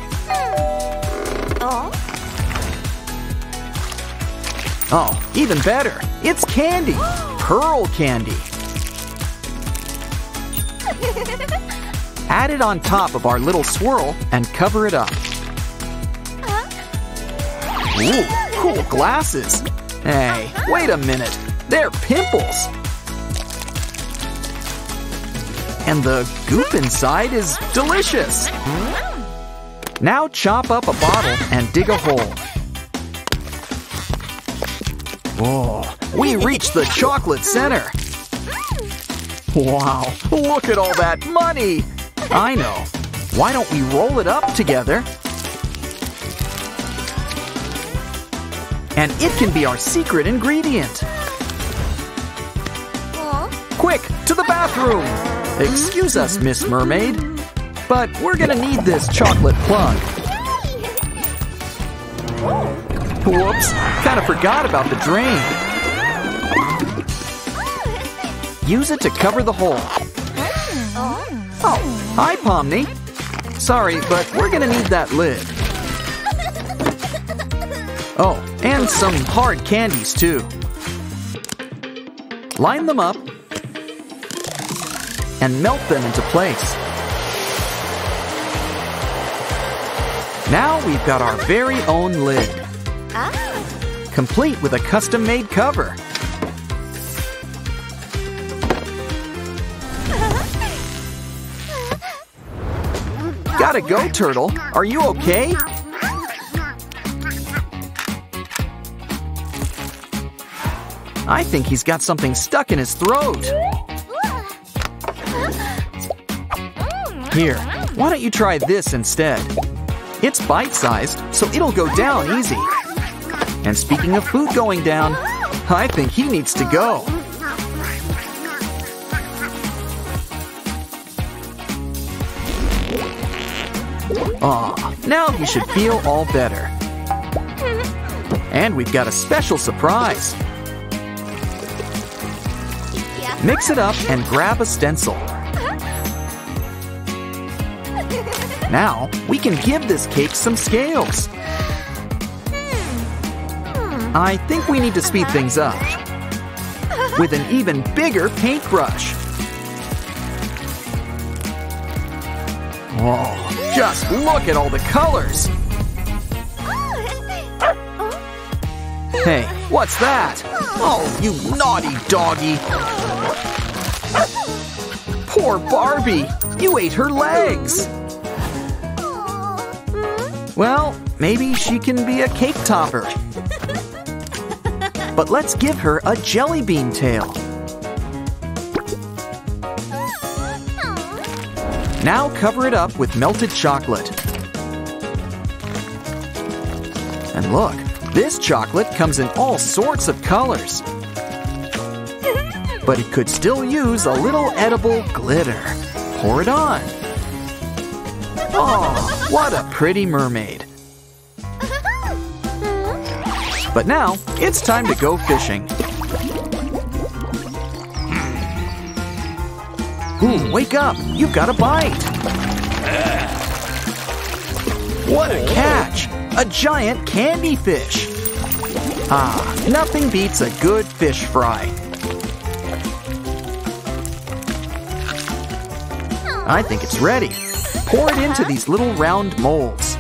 Oh, even better. It's candy. Pearl candy. Add it on top of our little swirl and cover it up. Ooh, cool glasses. Hey, wait a minute. They're pimples. And the goop inside is delicious. Hmm? Now chop up a bottle and dig a hole. Whoa, we reached the chocolate center. Wow, look at all that money. I know. Why don't we roll it up together? And it can be our secret ingredient. Quick, to the bathroom! Excuse us, Miss Mermaid, but we're gonna need this chocolate plug. Whoops, kinda forgot about the drain. Use it to cover the hole. Oh, hi, Pomni. Sorry, but we're gonna need that lid. Oh, and some hard candies, too. Line them up and melt them into place. Now we've got our very own lid, ah. complete with a custom-made cover. Gotta go, Turtle. Are you okay? I think he's got something stuck in his throat. Here, why don't you try this instead? It's bite-sized, so it'll go down easy. And speaking of food going down, I think he needs to go. Aw, now he should feel all better. And we've got a special surprise. Mix it up and grab a stencil. Now, we can give this cake some scales. I think we need to speed things up with an even bigger paintbrush. Oh, just look at all the colors. Hey, what's that? Oh, you naughty doggy. Poor Barbie, you ate her legs. Well, maybe she can be a cake topper. But let's give her a jelly bean tail. Now cover it up with melted chocolate. And look, this chocolate comes in all sorts of colors. But it could still use a little edible glitter. Pour it on. Oh, what a pretty mermaid. But now, it's time to go fishing. Ooh, wake up! You've got a bite! What a catch! A giant candy fish! Ah, nothing beats a good fish fry. I think it's ready. Pour it into these little round molds.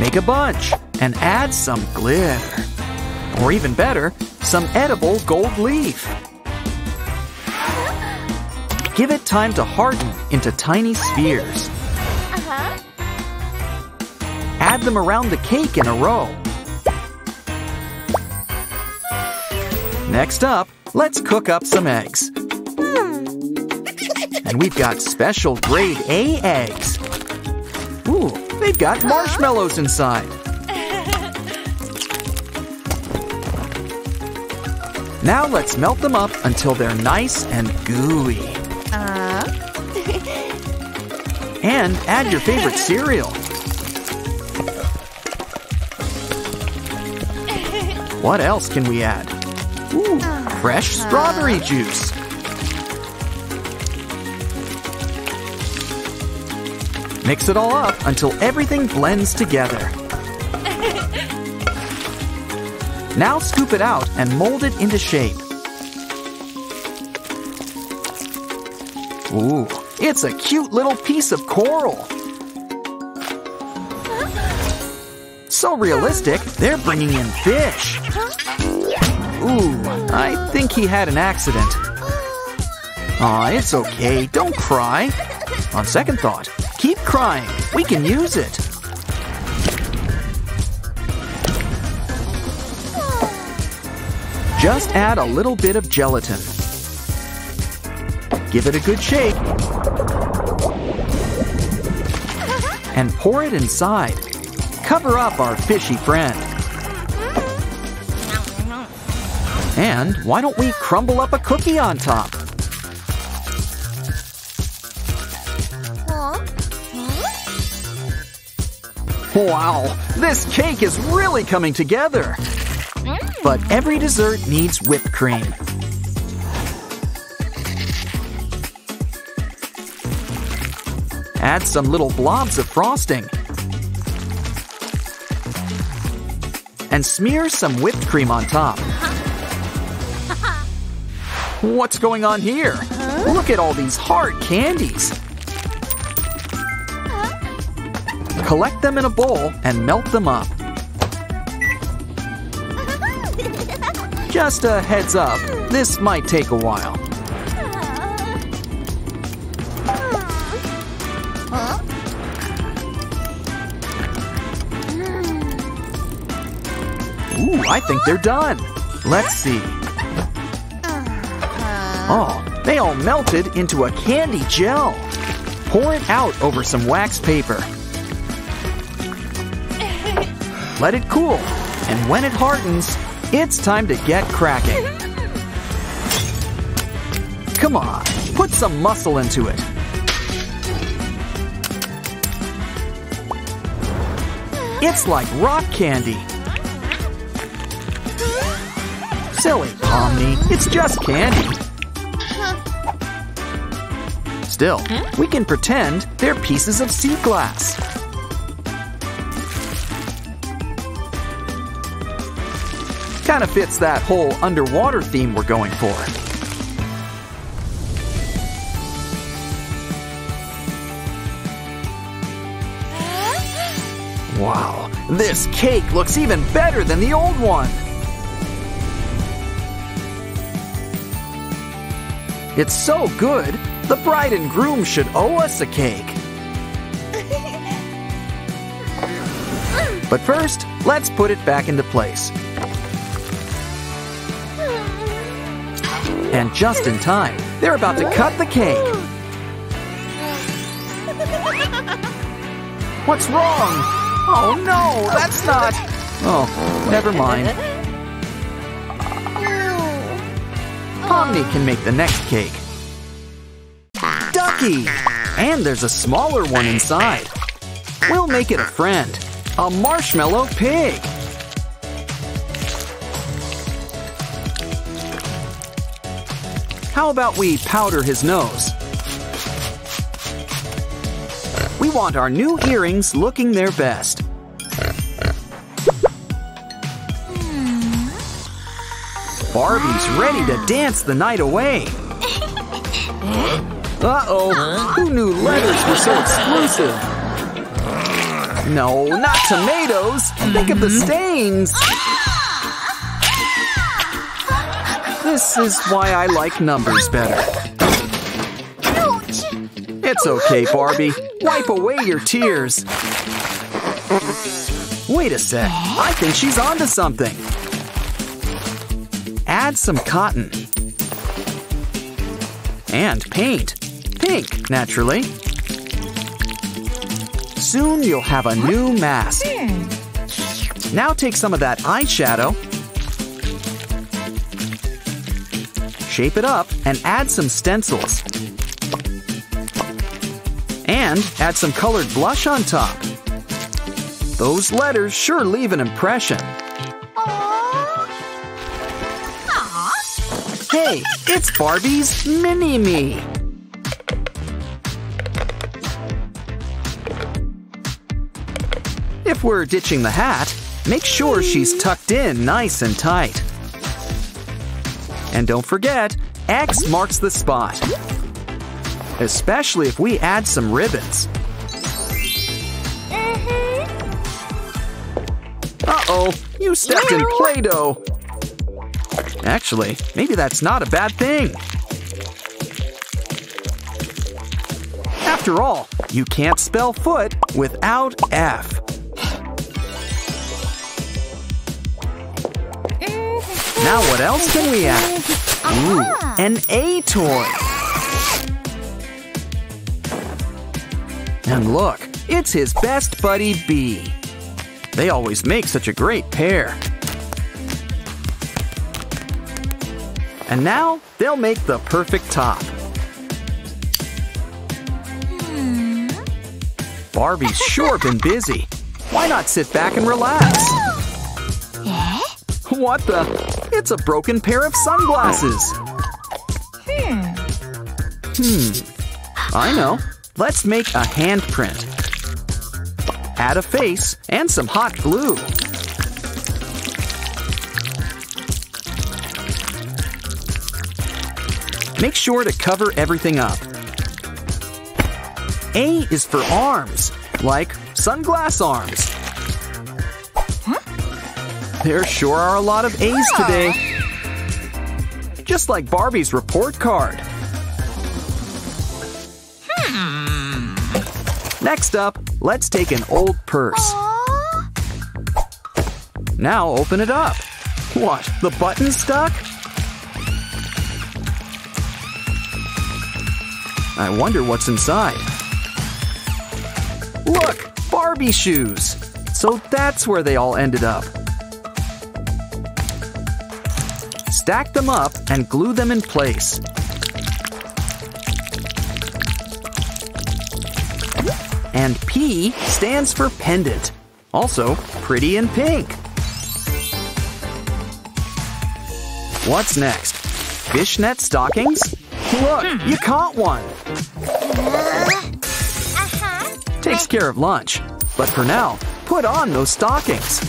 Make a bunch and add some glitter. Or even better, some edible gold leaf. Give it time to harden into tiny spheres. Add them around the cake in a row. Next up, let's cook up some eggs. And we've got special grade A eggs. Ooh, they've got marshmallows inside. Now let's melt them up until they're nice and gooey. Uh, And add your favorite cereal. What else can we add? Ooh, fresh strawberry juice. Mix it all up until everything blends together. Now scoop it out and mold it into shape. Ooh, it's a cute little piece of coral. So realistic, they're bringing in fish. Ooh, I think he had an accident. Aw, it's okay, don't cry. On second thought, keep crying. We can use it. Just add a little bit of gelatin. Give it a good shake. And pour it inside. Cover up our fishy friend. And why don't we crumble up a cookie on top? Wow, this cake is really coming together. But every dessert needs whipped cream. Add some little blobs of frosting. And smear some whipped cream on top. What's going on here? Look at all these hard candies. Collect them in a bowl and melt them up. Just a heads up, this might take a while. I think they're done. Let's see. Oh, they all melted into a candy gel. Pour it out over some wax paper. Let it cool, and when it hardens, it's time to get cracking. Come on, put some muscle into it. It's like rock candy. Silly Pomni, it's just candy. Still, we can pretend they're pieces of sea glass. Kind of fits that whole underwater theme we're going for. Wow, this cake looks even better than the old one. It's so good, the bride and groom should owe us a cake. But first, let's put it back into place. And just in time, they're about to cut the cake. What's wrong? Oh no, that's not. Oh, never mind. Can make the next cake. Ducky! And there's a smaller one inside. We'll make it a friend. A marshmallow pig. How about we powder his nose? We want our new earrings looking their best. Barbie's ready to dance the night away. Uh-oh, who knew letters were so exclusive? No, not tomatoes. Think of the mm-hmm. stains. This is why I like numbers better. It's okay, Barbie. Wipe away your tears. Wait a sec. I think she's onto something. Add some cotton. And paint. Pink, naturally. soon you'll have a new mask. Now take some of that eyeshadow, shape it up, and add some stencils. And add some colored blush on top. Those letters sure leave an impression. Hey, it's Barbie's Mini Me. If we're ditching the hat, make sure she's tucked in nice and tight. And don't forget, X marks the spot. Especially if we add some ribbons. Mm-hmm. Uh-oh, you stepped in Play-Doh. Actually, maybe that's not a bad thing. After all, you can't spell foot without F. Now what else can we add? Ooh, uh-huh. an A toy. And look, it's his best buddy B. They always make such a great pair. And now they'll make the perfect top. Barbie's sure been busy. Why not sit back and relax? What the? It's a broken pair of sunglasses. Hmm. I know. Let's make a handprint. Add a face and some hot glue. Make sure to cover everything up. A is for arms, like sunglass arms. There sure are a lot of A's today. Just like Barbie's report card. Hmm. Next up, let's take an old purse. Now open it up. What, the button stuck? I wonder what's inside. Look, Barbie shoes. So that's where they all ended up. Stack them up and glue them in place. And P stands for pendant. Also, pretty in pink. What's next? Fishnet stockings? Look, hmm. you caught one. Uh-huh. Uh-huh. Takes care of lunch. But for now, put on those stockings.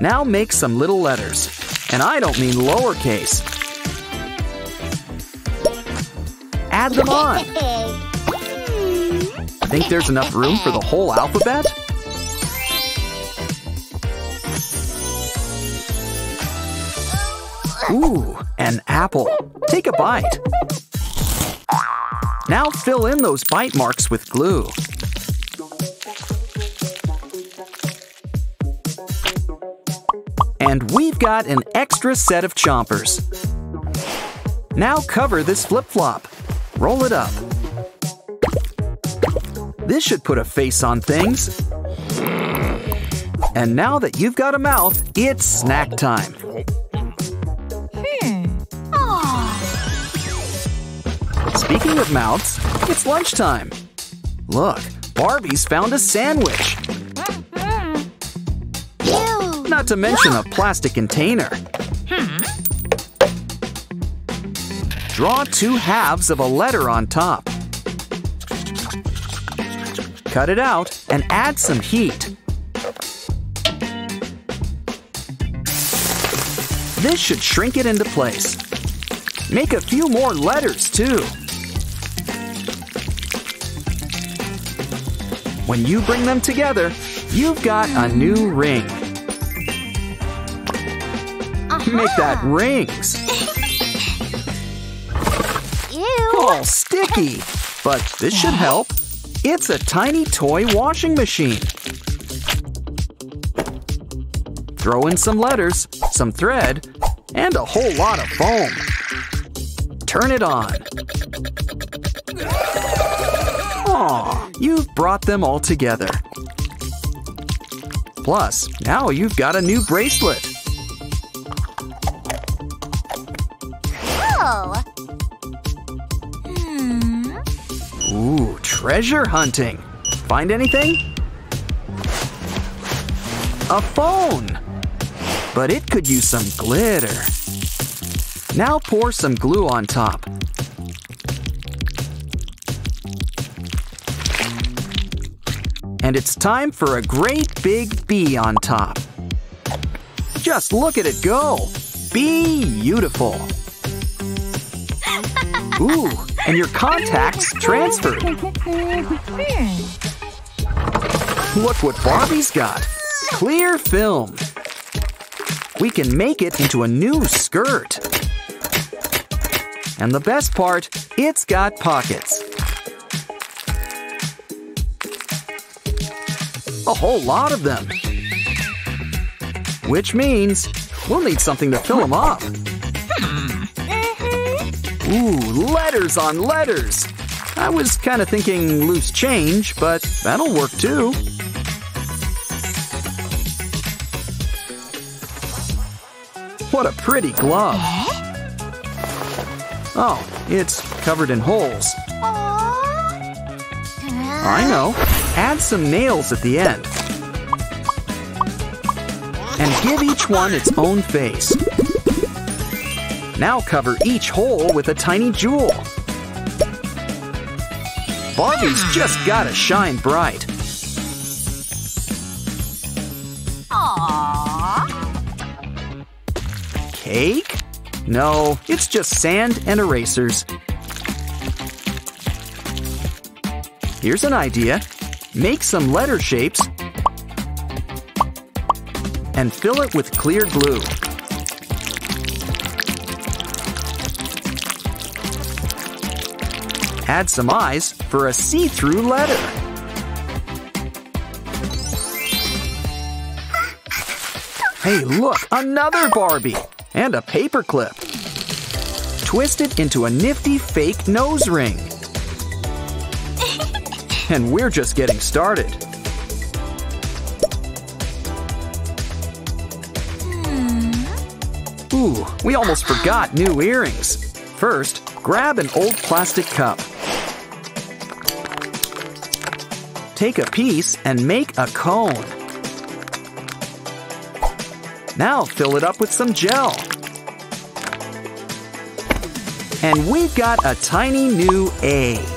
Now make some little letters. And I don't mean lowercase. Add them on. Think there's enough room for the whole alphabet? Ooh, an apple. Take a bite. Now fill in those bite marks with glue. And we've got an extra set of chompers. Now cover this flip-flop. Roll it up. This should put a face on things. And now that you've got a mouth, it's snack time. Speaking of mouths, it's lunchtime. Look, Barbie's found a sandwich. Ew. Not to mention a plastic container. Draw two halves of a letter on top. Cut it out and add some heat. This should shrink it into place. Make a few more letters too. When you bring them together, you've got a new ring. Uh-huh. Make that rings. Ew. All sticky. But this should help. It's a tiny toy washing machine. Throw in some letters, some thread, and a whole lot of foam. Turn it on. Aw, you've brought them all together. Plus, now you've got a new bracelet. Oh. Hmm. Ooh, treasure hunting. Find anything? A phone! But it could use some glitter. Now pour some glue on top. And it's time for a great big bee on top. Just look at it go! Beautiful! Ooh, and your contacts transferred. Look what Barbie's got. Clear film. We can make it into a new skirt. And the best part, it's got pockets. A whole lot of them. Which means we'll need something to fill them up. Hmm. Ooh, letters on letters. I was kind of thinking loose change, but that'll work too. What a pretty glove. Eh? Oh, it's covered in holes. I know. Add some nails at the end. And give each one its own face. Now cover each hole with a tiny jewel. Barbie's just gotta shine bright. Cake? No, it's just sand and erasers. Here's an idea. Make some letter shapes and fill it with clear glue. Add some eyes for a see-through letter. Hey, look, another Barbie and a paperclip. Twist it into a nifty fake nose ring. And we're just getting started. Ooh, we almost forgot new earrings. First, grab an old plastic cup. Take a piece and make a cone. Now fill it up with some gel. And we've got a tiny new A.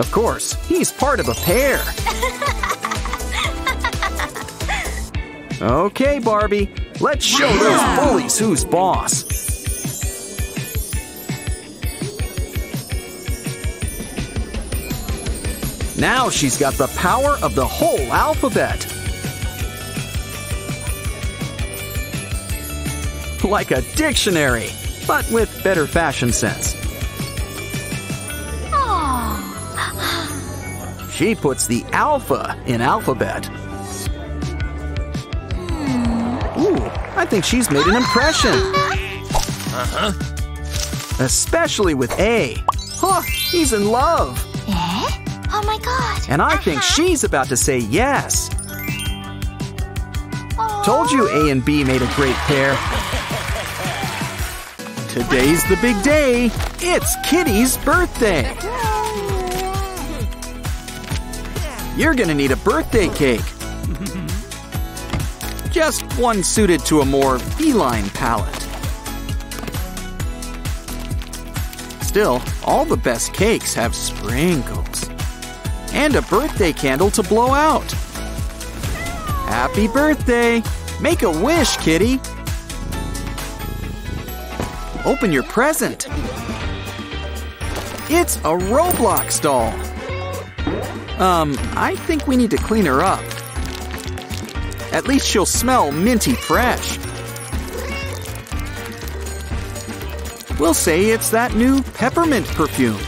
Of course, he's part of a pair. Okay, Barbie, let's show those bullies who's boss. Now she's got the power of the whole alphabet. Like a dictionary, but with better fashion sense. She puts the alpha in alphabet. Ooh, I think she's made an impression. Uh-huh. Especially with A. Huh, he's in love. Eh? Oh my god. And I think she's about to say yes. Told you A and B made a great pair. Today's the big day. It's Kitty's birthday. You're gonna need a birthday cake. Just one suited to a more feline palate. Still, all the best cakes have sprinkles. And a birthday candle to blow out. Happy birthday! Make a wish, kitty! Open your present. It's a Roblox doll. Um, I think we need to clean her up. At least she'll smell minty fresh. We'll say it's that new peppermint perfume.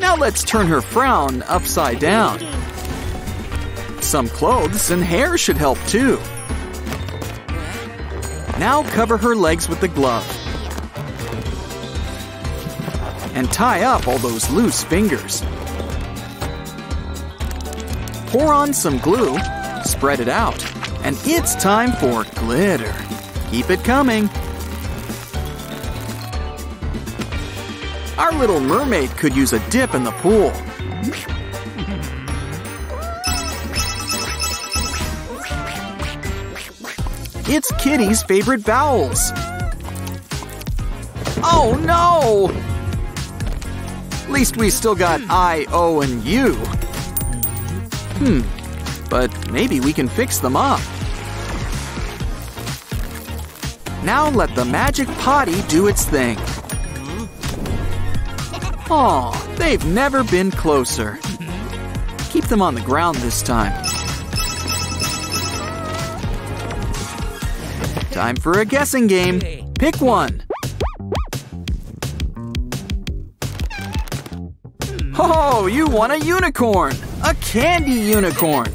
Now let's turn her frown upside down. Some clothes and hair should help too. Now cover her legs with the glove. And tie up all those loose fingers. Pour on some glue, spread it out, and it's time for glitter. Keep it coming. Our little mermaid could use a dip in the pool. It's Kitty's favorite vowels. Oh no! At least we still got I, O, and U. Hmm, but maybe we can fix them up. Now let the magic potty do its thing. Aw, they've never been closer. Keep them on the ground this time. Time for a guessing game. Pick one. Oh, you want a unicorn! A candy unicorn!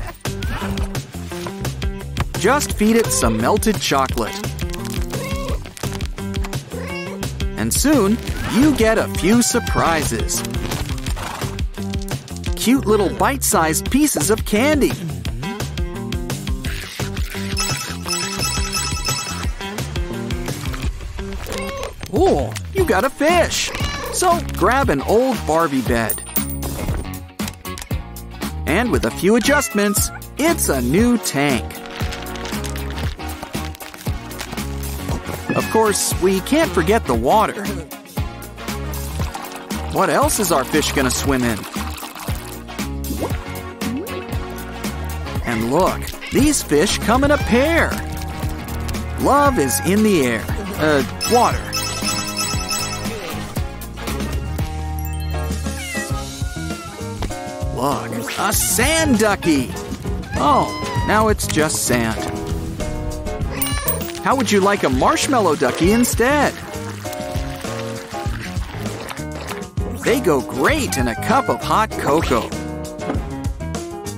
Just feed it some melted chocolate. And soon, you get a few surprises. Cute little bite-sized pieces of candy. Oh, you got a fish! So grab an old Barbie bed. And with a few adjustments, it's a new tank. Of course, we can't forget the water. What else is our fish gonna swim in? And look, these fish come in a pair. Love is in the air. Uh, water. A sand ducky. Oh, now it's just sand. How would you like a marshmallow ducky instead? They go great in a cup of hot cocoa.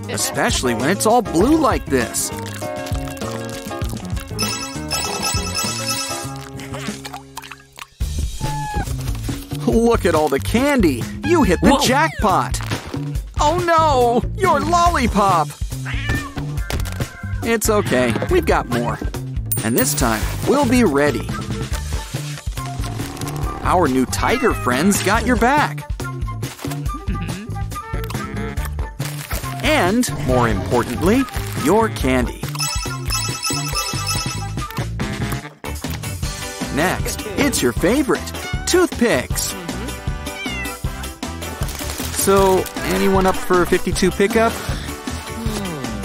Especially when it's all blue like this. Look at all the candy! You hit the Whoa. jackpot! Oh no! Your lollipop! It's okay, we've got more. And this time, we'll be ready. Our new tiger friends got your back. And, more importantly, your candy. Next, it's your favorite toothpicks. So, anyone up for 52 pickup?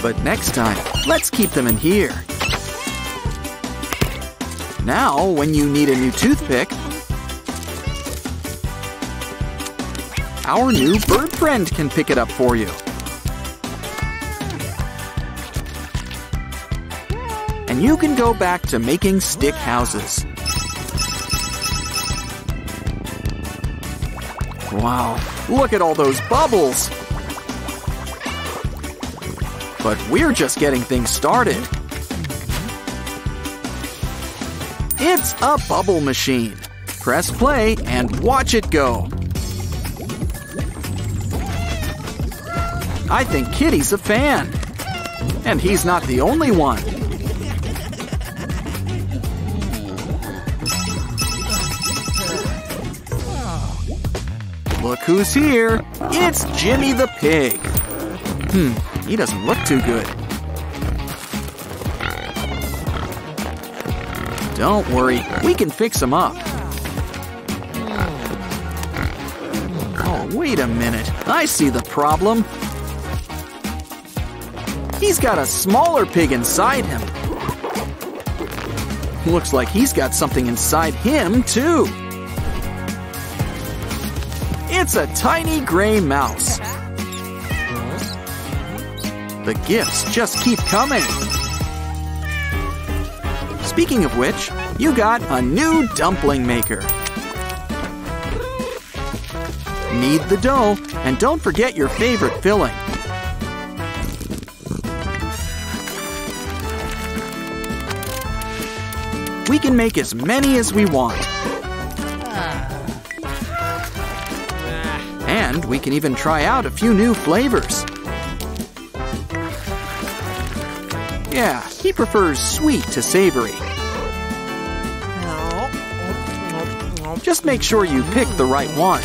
But next time, let's keep them in here. Now, when you need a new toothpick, our new bird friend can pick it up for you. And you can go back to making stick houses. Wow, look at all those bubbles! But we're just getting things started. It's a bubble machine. Press play and watch it go. I think Kitty's a fan. And he's not the only one. Look who's here! It's Jimmy the Pig! Hmm, he doesn't look too good. Don't worry, we can fix him up. Oh, wait a minute. I see the problem. He's got a smaller pig inside him. Looks like he's got something inside him, too. It's a tiny gray mouse. The gifts just keep coming. Speaking of which, you got a new dumpling maker. Knead the dough, and don't forget your favorite filling. We can make as many as we want. And we can even try out a few new flavors. Yeah, he prefers sweet to savory. Just make sure you pick the right one.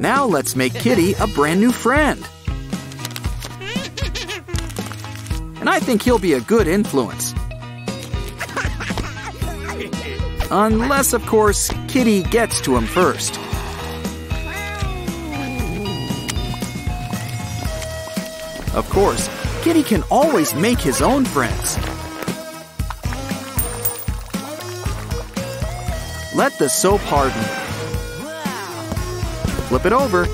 Now let's make Kitty a brand new friend. And I think he'll be a good influence. Unless, of course, Kitty gets to him first. Of course, Kitty can always make his own friends. Let the soap harden. Flip it over.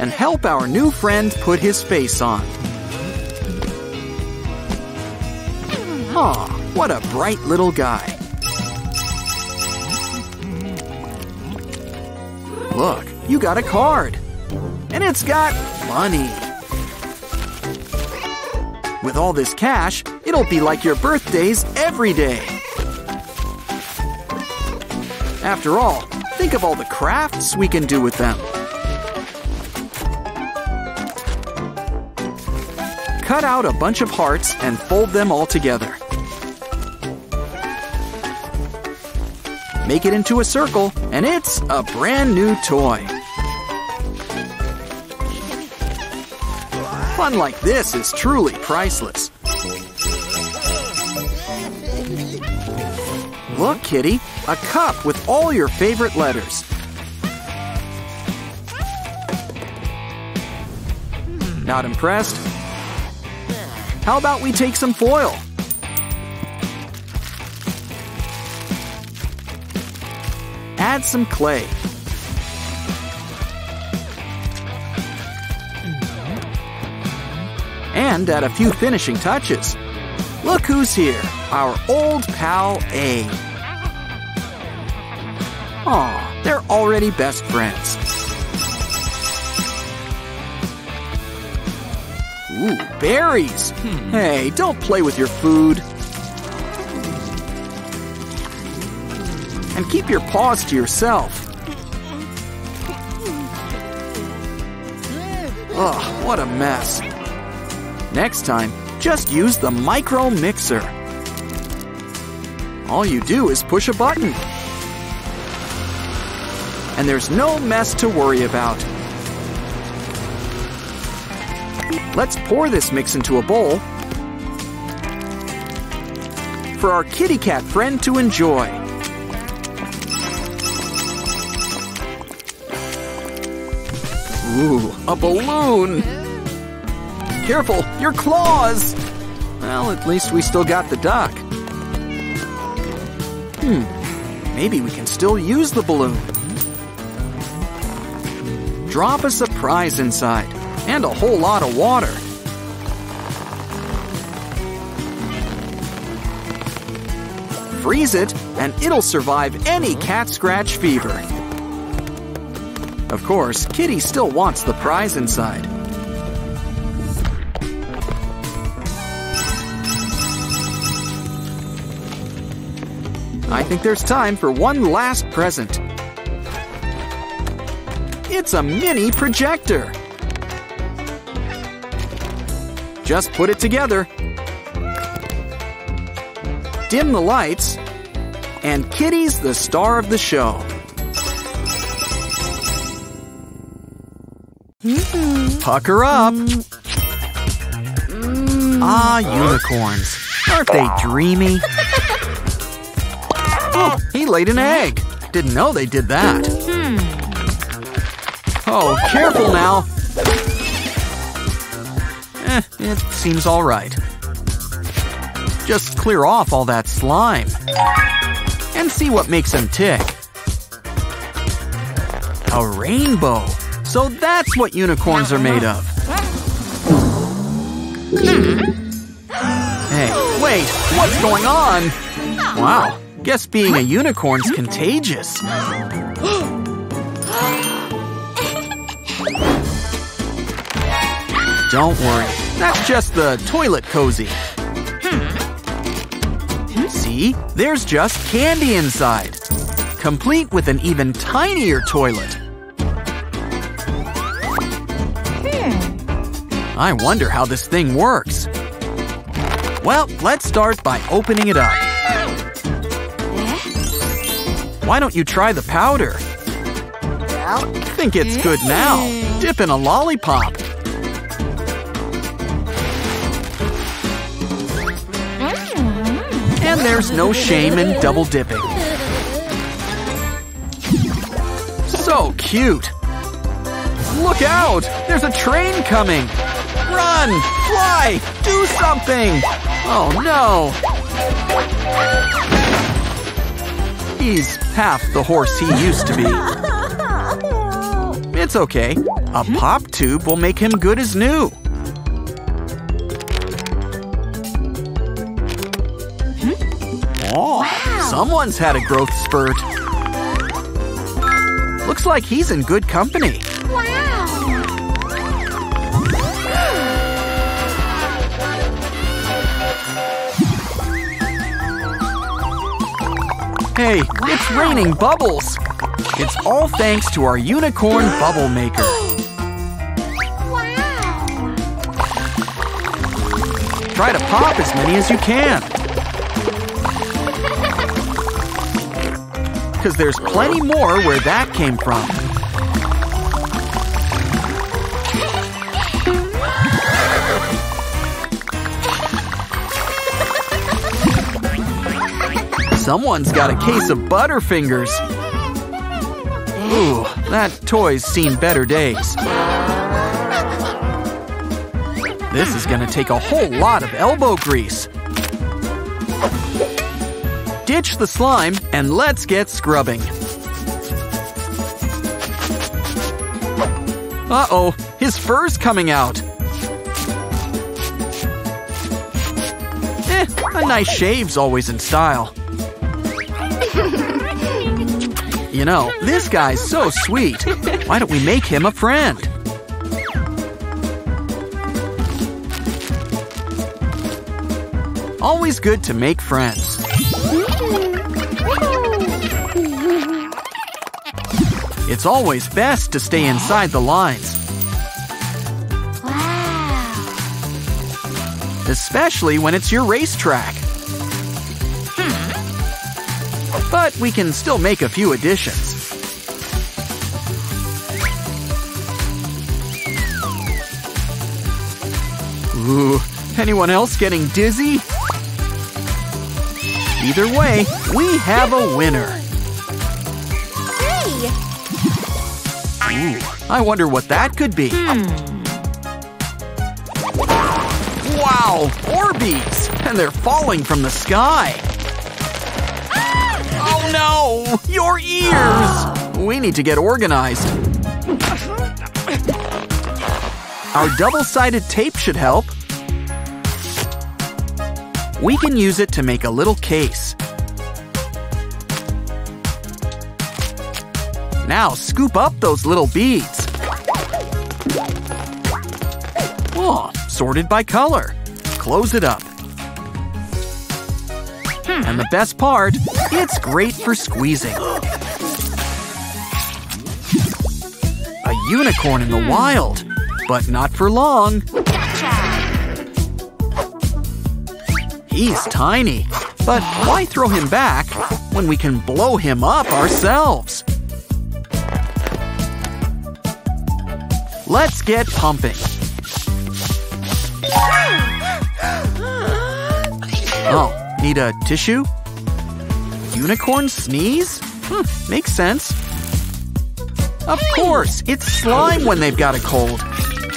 And help our new friend put his face on. What a bright little guy. Look, you got a card. And it's got money. With all this cash, it'll be like your birthdays every day. After all, think of all the crafts we can do with them. Cut out a bunch of hearts and fold them all together. Make it into a circle, and it's a brand new toy. Fun like this is truly priceless. Look, Kitty, a cup with all your favorite letters. Not impressed? How about we take some foil? Add some clay. And add a few finishing touches. Look who's here, our old pal A. Aw, they're already best friends. Ooh, berries! Hmm. Hey, don't play with your food. Keep your paws to yourself. Ugh, what a mess. Next time, just use the micro mixer. All you do is push a button. And there's no mess to worry about. Let's pour this mix into a bowl for our kitty cat friend to enjoy. Ooh, a balloon! Careful, your claws! Well, at least we still got the duck. Hmm, maybe we can still use the balloon. Drop a surprise inside and a whole lot of water. Freeze it, and it'll survive any cat scratch fever. Of course, Kitty still wants the prize inside. I think there's time for one last present. It's a mini projector. Just put it together. Dim the lights, and Kitty's the star of the show. Pucker up. Ah, unicorns. Aren't they dreamy? Oh, he laid an egg. Didn't know they did that. Oh, careful now. Eh, it seems all right. Just clear off all that slime. And see what makes him tick. A rainbow. So that's what unicorns are made of. Hey, wait, what's going on? Wow, guess being a unicorn's contagious. Don't worry, that's just the toilet cozy. See there's just candy inside, complete with an even tinier toilet. I wonder how this thing works. Well, let's start by opening it up. Why don't you try the powder? Think it's good mm. now. Dip in a lollipop. And there's no shame in double dipping. So cute. Look out! There's a train coming! Run! Fly! Do something! Oh no! He's half the horse he used to be. It's okay. A hmm? pop tube will make him good as new. Hmm? Oh, someone's had a growth spurt. Looks like he's in good company. Hey, it's raining bubbles! It's all thanks to our unicorn bubble maker. Wow! Try to pop as many as you can. Because there's plenty more where that came from. Someone's got a case of Butterfingers. Ooh, that toy's seen better days. This is gonna take a whole lot of elbow grease. Ditch the slime and let's get scrubbing. Uh-oh, his fur's coming out. Eh, a nice shave's always in style. You know, this guy's so sweet. Why don't we make him a friend? Always good to make friends. It's always best to stay inside the lines, Wow. especially when it's your racetrack. But we can still make a few additions. Ooh, anyone else getting dizzy? Either way, we have a winner. Hey! Ooh, I wonder what that could be. Hmm. Wow, Orbeez! And they're falling from the sky. No! Your ears! We need to get organized. Our double-sided tape should help. We can use it to make a little case. Now scoop up those little beads. Oh, sorted by color. Close it up. And the best part, it's great for squeezing. A unicorn in the wild, but not for long. He's tiny, but why throw him back when we can blow him up ourselves? Let's get pumping. Oh, need a tissue? Unicorn sneeze? Hmm, makes sense. Of course, it's slime when they've got a cold.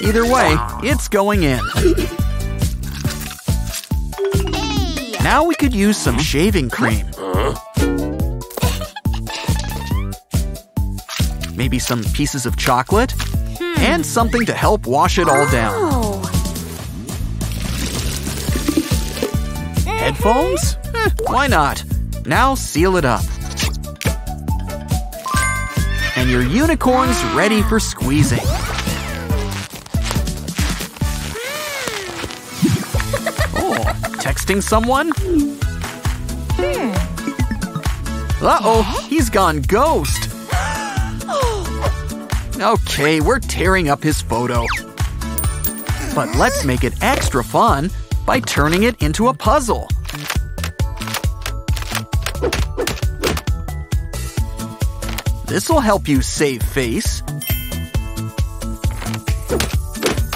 Either way, it's going in. Now we could use some shaving cream. Maybe some pieces of chocolate? And something to help wash it all down. Headphones? Eh, why not? Now seal it up. And your unicorn's ready for squeezing. Oh, texting someone? Hmm. Uh-oh, he's gone ghost. Okay, we're tearing up his photo. But let's make it extra fun by turning it into a puzzle. This'll help you save face.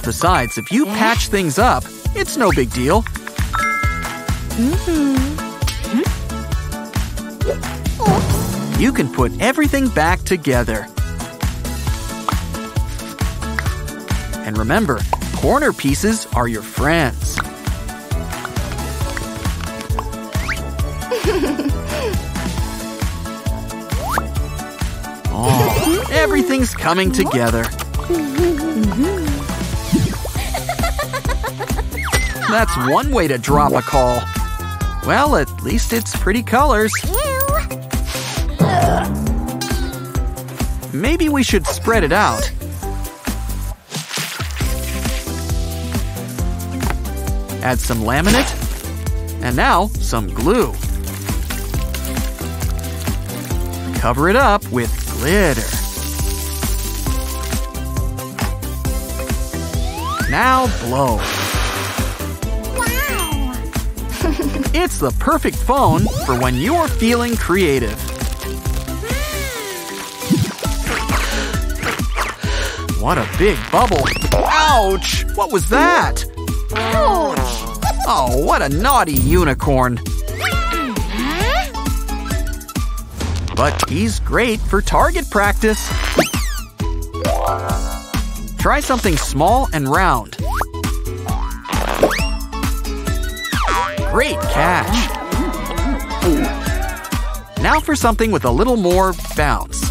Besides, if you patch things up, it's no big deal. You can put everything back together. And remember, corner pieces are your friends. Everything's coming together. That's one way to drop a call. Well, at least it's pretty colors. Maybe we should spread it out. Add some laminate. And now, some glue. Cover it up with glitter. Now blow. Wow. It's the perfect phone for when you're feeling creative. What a big bubble. Ouch! What was that? Ouch. Oh, what a naughty unicorn. Uh-huh. But he's great for target practice. Try something small and round. Great catch. Now for something with a little more bounce.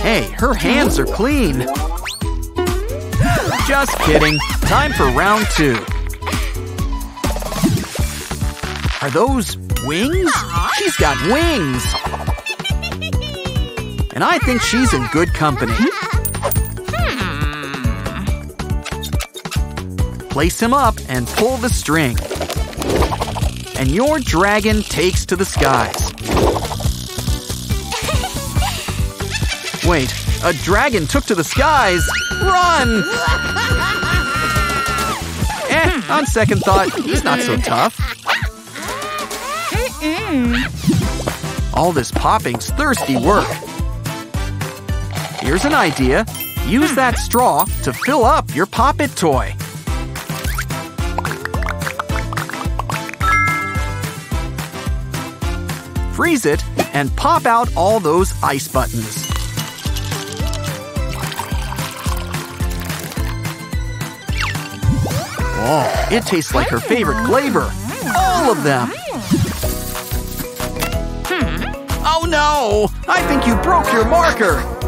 Hey, her hands are clean. Just kidding. Time for round two. Are those wings? She's got wings. And I think she's in good company. Place him up and pull the string. And your dragon takes to the skies. Wait, a dragon took to the skies! Run! eh, on second thought, he's not so tough. All this popping's thirsty work. Here's an idea. Use that straw to fill up your Pop-It toy. Freeze it and pop out all those ice buttons. Oh, it tastes like her favorite flavor. All of them. Hmm. Oh no! I think you broke your marker.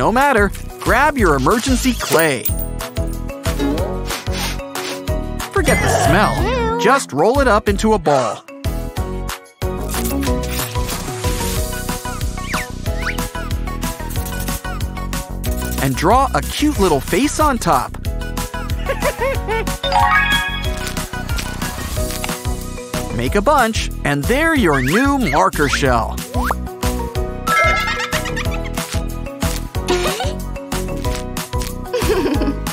No matter. Grab your emergency clay. Forget the smell. Just roll it up into a ball. And draw a cute little face on top. Make a bunch, and they're your new marker shell.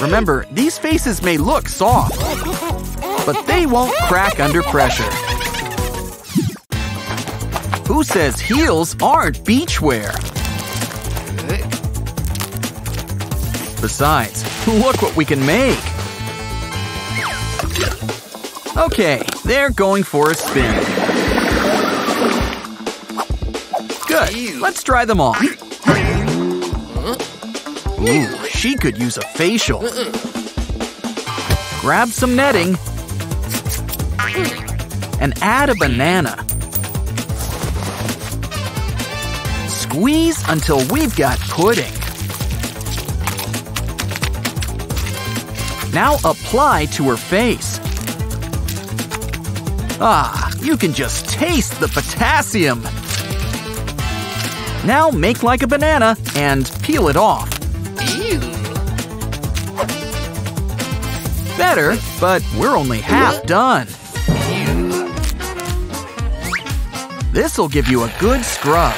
Remember, these faces may look soft, but they won't crack under pressure. Who says heels aren't beachwear? Besides, look what we can make. Okay, they're going for a spin. Good, let's try them on. Ooh, she could use a facial. Grab some netting and add a banana. Squeeze until we've got pudding. Now apply to her face. Ah, you can just taste the potassium. Now make like a banana and peel it off. Better, but we're only half done. This'll give you a good scrub.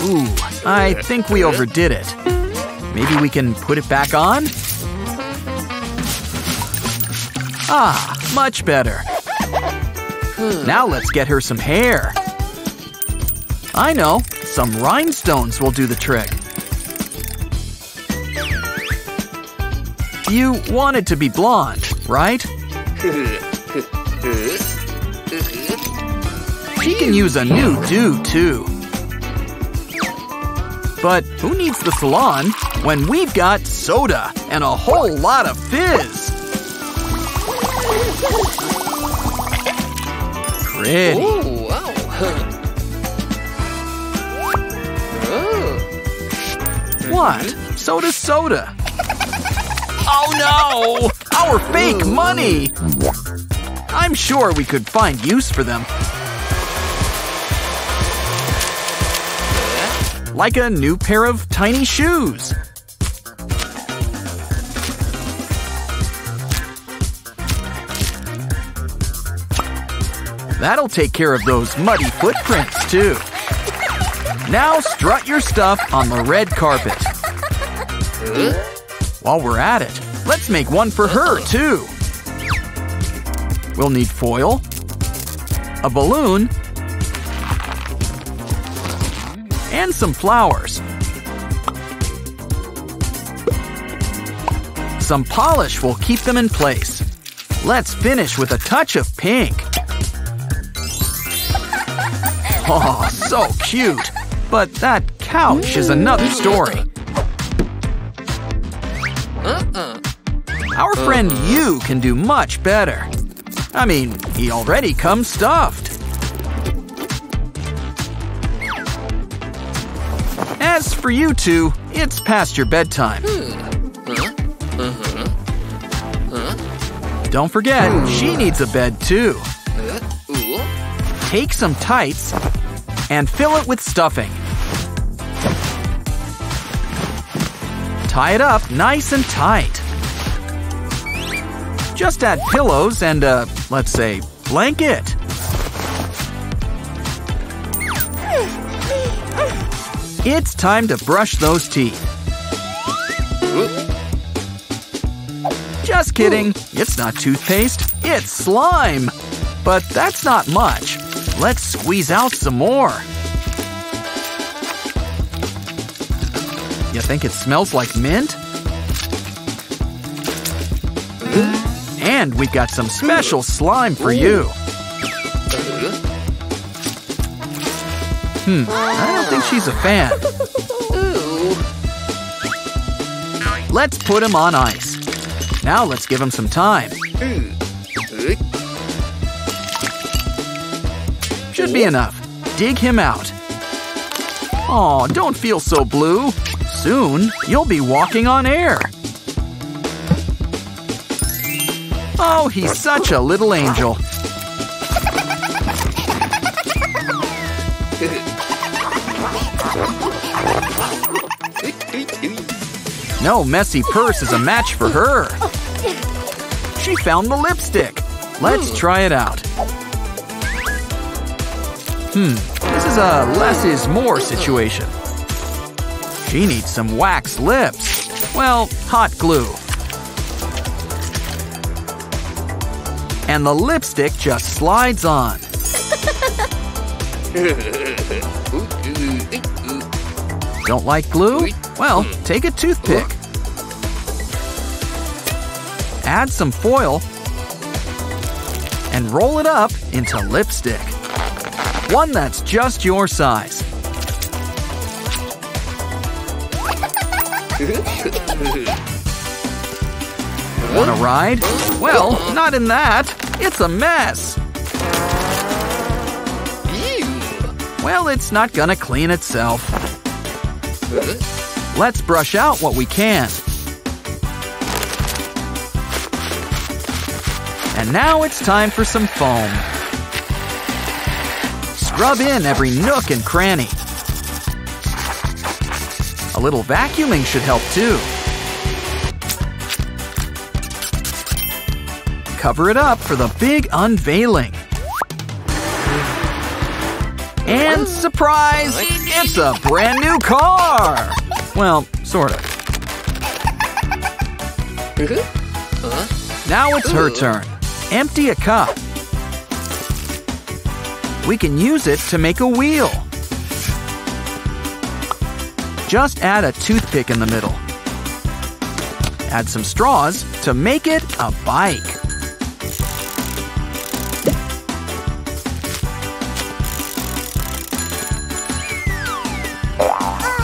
Ooh, I think we overdid it. Maybe we can put it back on? Ah, much better. Now let's get her some hair. I know, some rhinestones will do the trick. You want it to be blonde, right? She can use a new do, too. But who needs the salon when we've got soda and a whole lot of fizz? Pretty. Oh, wow. What? Soda soda. Oh no! Our fake money! I'm sure we could find use for them. Like a new pair of tiny shoes. That'll take care of those muddy footprints, too. Now strut your stuff on the red carpet. While we're at it, let's make one for her, too. We'll need foil, a balloon, and some flowers. Some polish will keep them in place. Let's finish with a touch of pink. Oh, so cute. But that couch is another story. Our friend you can do much better. I mean, he already comes stuffed. As for you two, it's past your bedtime. Don't forget, she needs a bed too. Take some tights and fill it with stuffing. Tie it up nice and tight. Just add pillows and a, let's say, blanket. It's time to brush those teeth. Just kidding. It's not toothpaste, it's slime. But that's not much. Let's squeeze out some more. You think it smells like mint? And we've got some special slime for you. Hmm, I don't think she's a fan. Let's put him on ice. Now let's give him some time. Should be enough. Dig him out. Aw, don't feel so blue. Soon, you'll be walking on air. Oh, he's such a little angel. No messy purse is a match for her. She found the lipstick. Let's try it out. Hmm, this is a less is more situation. She needs some wax lips. Well, hot glue. And the lipstick just slides on. Don't like glue? Well, take a toothpick. Add some foil and roll it up into lipstick. One that's just your size. Want a ride? Well, not in that. It's a mess. Well, it's not gonna clean itself. Let's brush out what we can. And now it's time for some foam. Scrub in every nook and cranny. A little vacuuming should help too. Cover it up for the big unveiling. And surprise! It's a brand new car! Well, sort of. Now it's her turn. Empty a cup. We can use it to make a wheel. Just add a toothpick in the middle. Add some straws to make it a bike.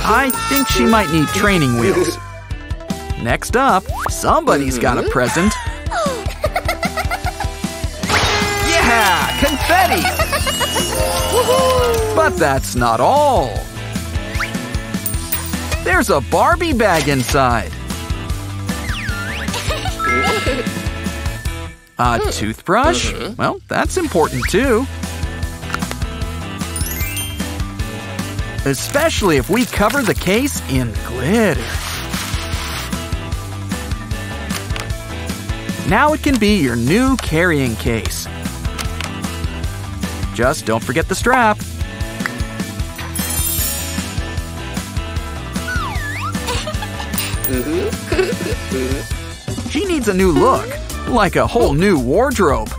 I think she might need training wheels. Next up, somebody's got a mm-hmm. present. Yeah, confetti! But that's not all. There's a Barbie bag inside. A toothbrush? Mm-hmm. Well, that's important too. Especially if we cover the case in glitter. Now it can be your new carrying case. Just don't forget the strap. She needs a new look, like a whole new wardrobe.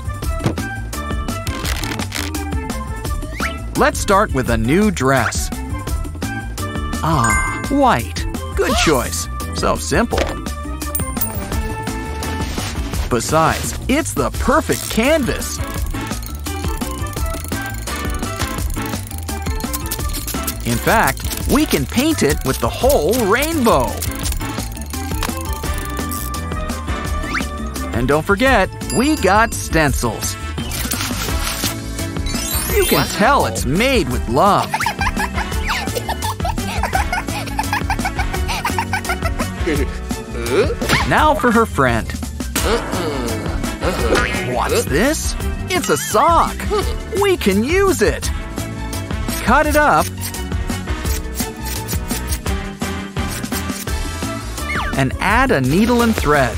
Let's start with a new dress. Ah, white. Good choice. So simple. Besides, it's the perfect canvas. In fact, we can paint it with the whole rainbow. And don't forget, we got stencils. You can tell it's made with love. Now for her friend. What's this? It's a sock. We can use it. Cut it up. And add a needle and thread.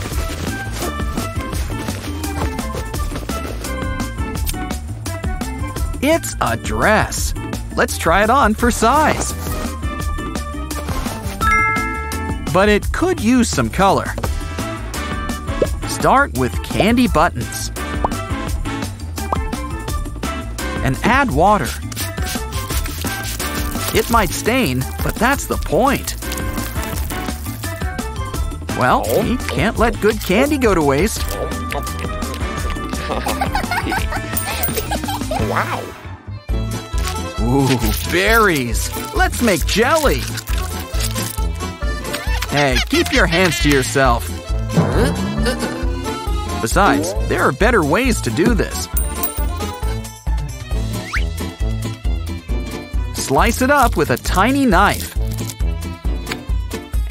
It's a dress. Let's try it on for size. But it could use some color. Start with candy buttons. And add water. It might stain, but that's the point. Well, we can't let good candy go to waste. Wow. Ooh, berries. Let's make jelly. Hey, keep your hands to yourself. Besides, there are better ways to do this. Slice it up with a tiny knife.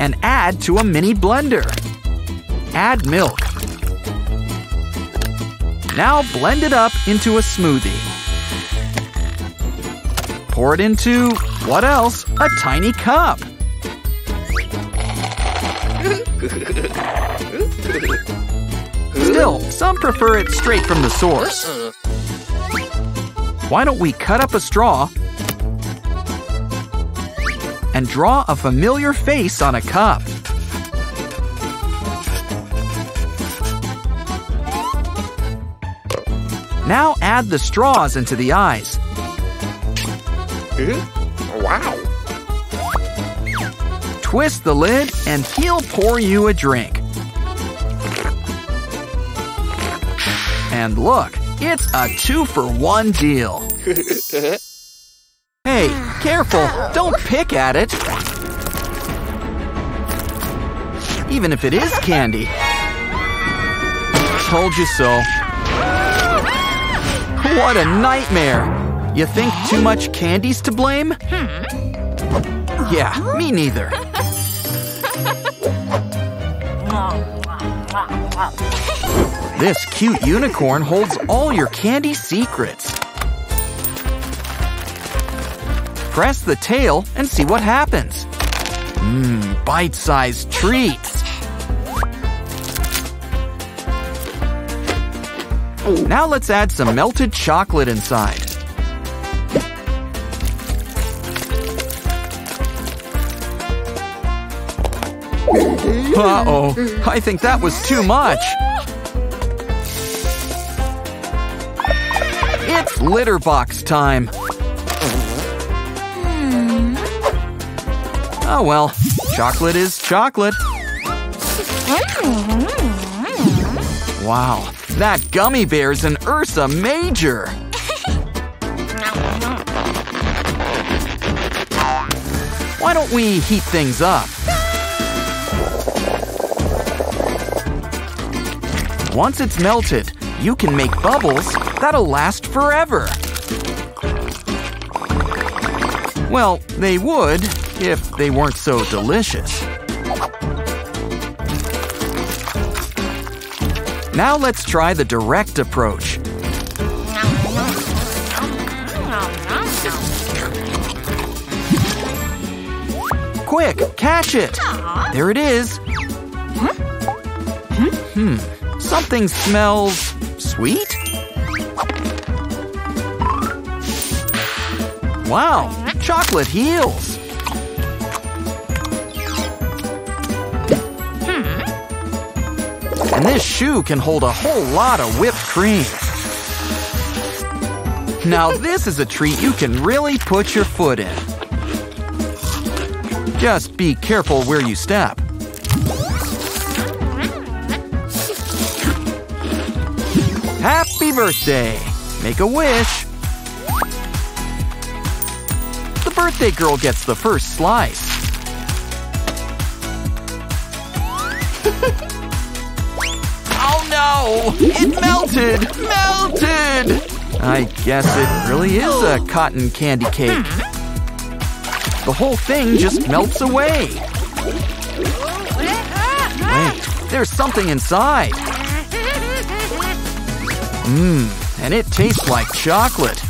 And add to a mini blender. Add milk. Now blend it up into a smoothie. Pour it into, what else? A tiny cup. Some prefer it straight from the source. Why don't we cut up a straw and draw a familiar face on a cup? Now add the straws into the eyes. Wow. Twist the lid and he'll pour you a drink. And look, it's a two for one deal. Hey, careful, don't pick at it. Even if it is candy. Told you so. What a nightmare. You think too much candy's to blame? Yeah, me neither. This cute unicorn holds all your candy secrets. Press the tail and see what happens. Mmm, bite-sized treats. Now let's add some melted chocolate inside. Uh-oh, I think that was too much. Litter box time. Hmm. Oh well, chocolate is chocolate. Wow, that gummy bear's an Ursa Major. Why don't we heat things up? Once it's melted, you can make bubbles that'll last forever. Well, they would if they weren't so delicious. Now let's try the direct approach. Quick, catch it! There it is. Hmm, something smells sweet? Wow, chocolate heels. Hmm. And this shoe can hold a whole lot of whipped cream. Now this is a treat you can really put your foot in. Just be careful where you step. Happy birthday! Make a wish. Birthday girl gets the first slice. oh no! It melted! Melted! I guess it really is a cotton candy cake. The whole thing just melts away. Wait, there's something inside. Mmm, and it tastes like chocolate.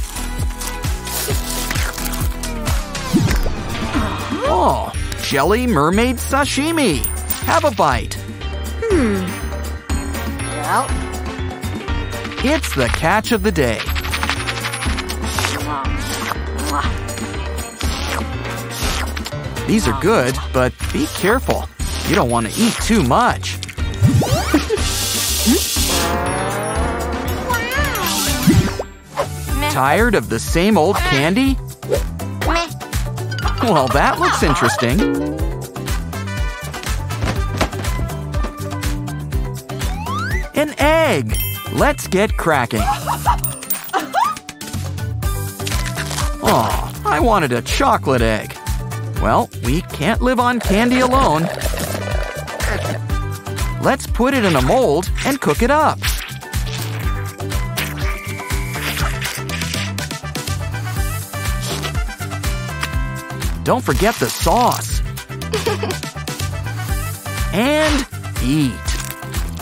Oh, jelly mermaid sashimi. Have a bite. Hmm. Well, It's the catch of the day. These are good, but be careful. You don't want to eat too much. Tired of the same old candy? Well, that looks interesting. An egg! Let's get cracking. Aw, I wanted a chocolate egg. Well, we can't live on candy alone. Let's put it in a mold and cook it up. Don't forget the sauce. and eat.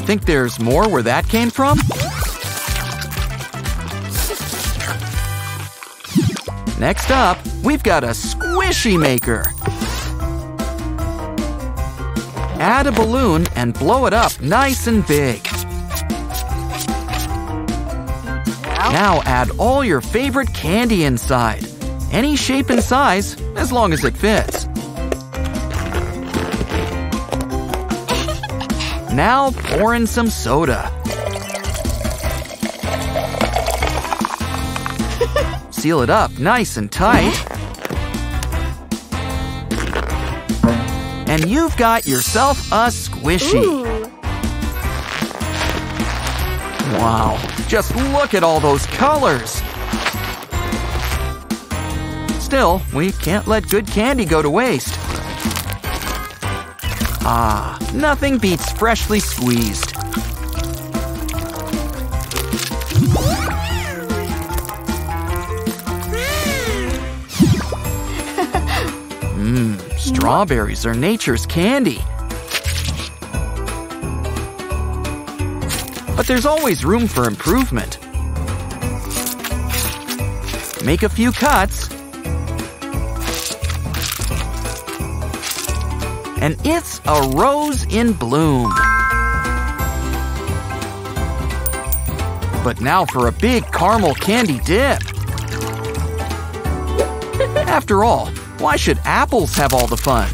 Think there's more where that came from? Next up, we've got a squishy maker. Add a balloon and blow it up nice and big. Now add all your favorite candy inside. Any shape and size, as long as it fits. Now pour in some soda. Seal it up nice and tight. And you've got yourself a squishy. Wow, just look at all those colors. Still, we can't let good candy go to waste. Ah, nothing beats freshly squeezed. Mmm, strawberries are nature's candy. But there's always room for improvement. Make a few cuts and it's a rose in bloom. But now for a big caramel candy dip. After all, why should apples have all the fun?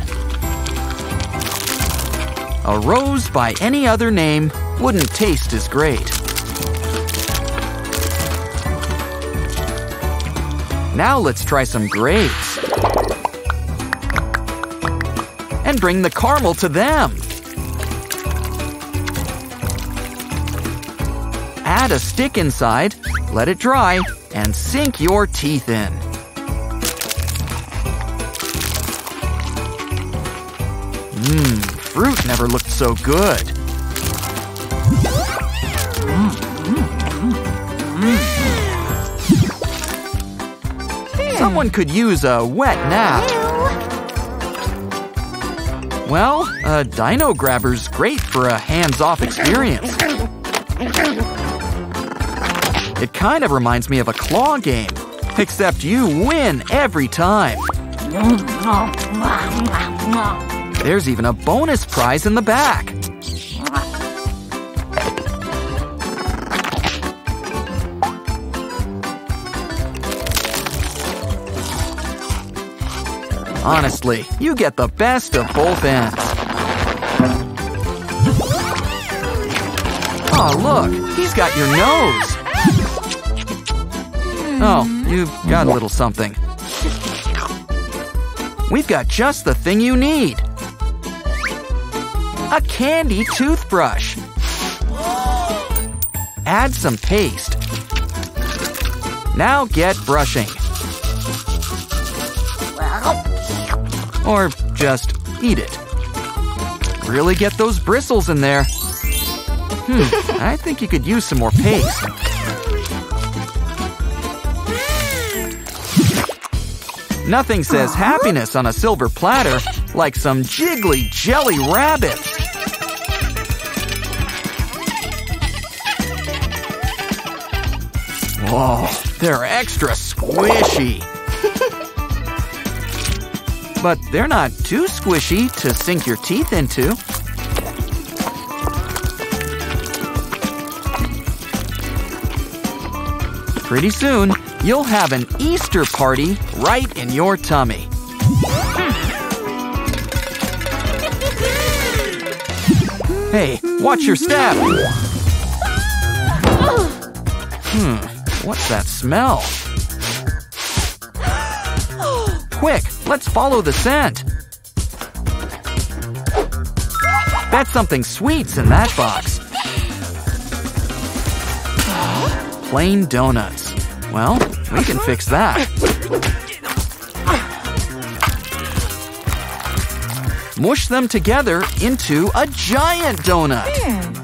A rose by any other name wouldn't taste as great. Now let's try some grapes. Bring the caramel to them. Add a stick inside, let it dry, and sink your teeth in. Mmm, fruit never looked so good. Mmm, mmm, mmm. Someone could use a wet nap. Well, a dino grabber's great for a hands-off experience. It kind of reminds me of a claw game, except you win every time. There's even a bonus prize in the back. Honestly, you get the best of both ends. Oh, look, he's got your nose. Oh, you've got a little something. We've got just the thing you need. A candy toothbrush. Add some paste. Now get brushing. Or just eat it. Really get those bristles in there. Hmm, I think you could use some more paste. Nothing says happiness on a silver platter like some jiggly jelly rabbits. Whoa, they're extra squishy. But they're not too squishy to sink your teeth into. Pretty soon, you'll have an Easter party right in your tummy. Hey, watch your step! Hmm, what's that smell? Quick, let's follow the scent. That's something sweet's in that box. Plain donuts. Well, we can fix that. Mush them together into a giant donut. Hmm.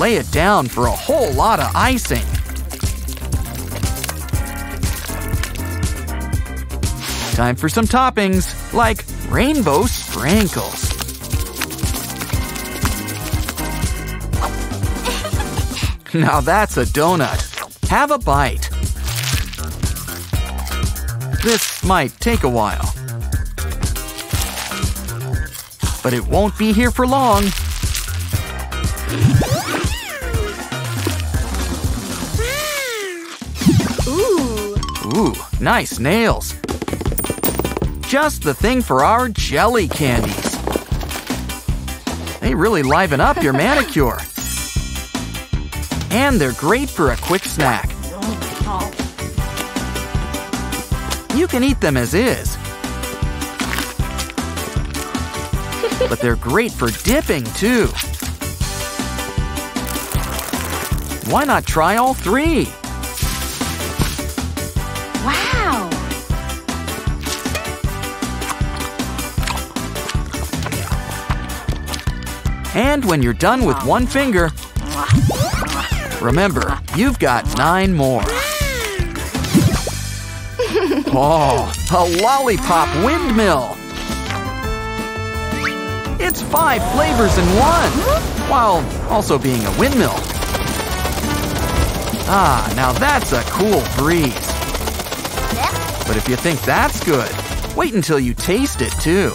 Lay it down for a whole lot of icing. Time for some toppings, like rainbow sprinkles. Now that's a donut. Have a bite. This might take a while. But it won't be here for long. Ooh. Ooh, nice nails. Just the thing for our jelly candies. They really liven up your manicure. And they're great for a quick snack. You can eat them as is. But they're great for dipping, too. Why not try all three? And when you're done with one finger, remember, you've got nine more. Oh, a lollipop windmill! It's five flavors in one, while also being a windmill. Ah, now that's a cool breeze. But if you think that's good, Wait until you taste it, too.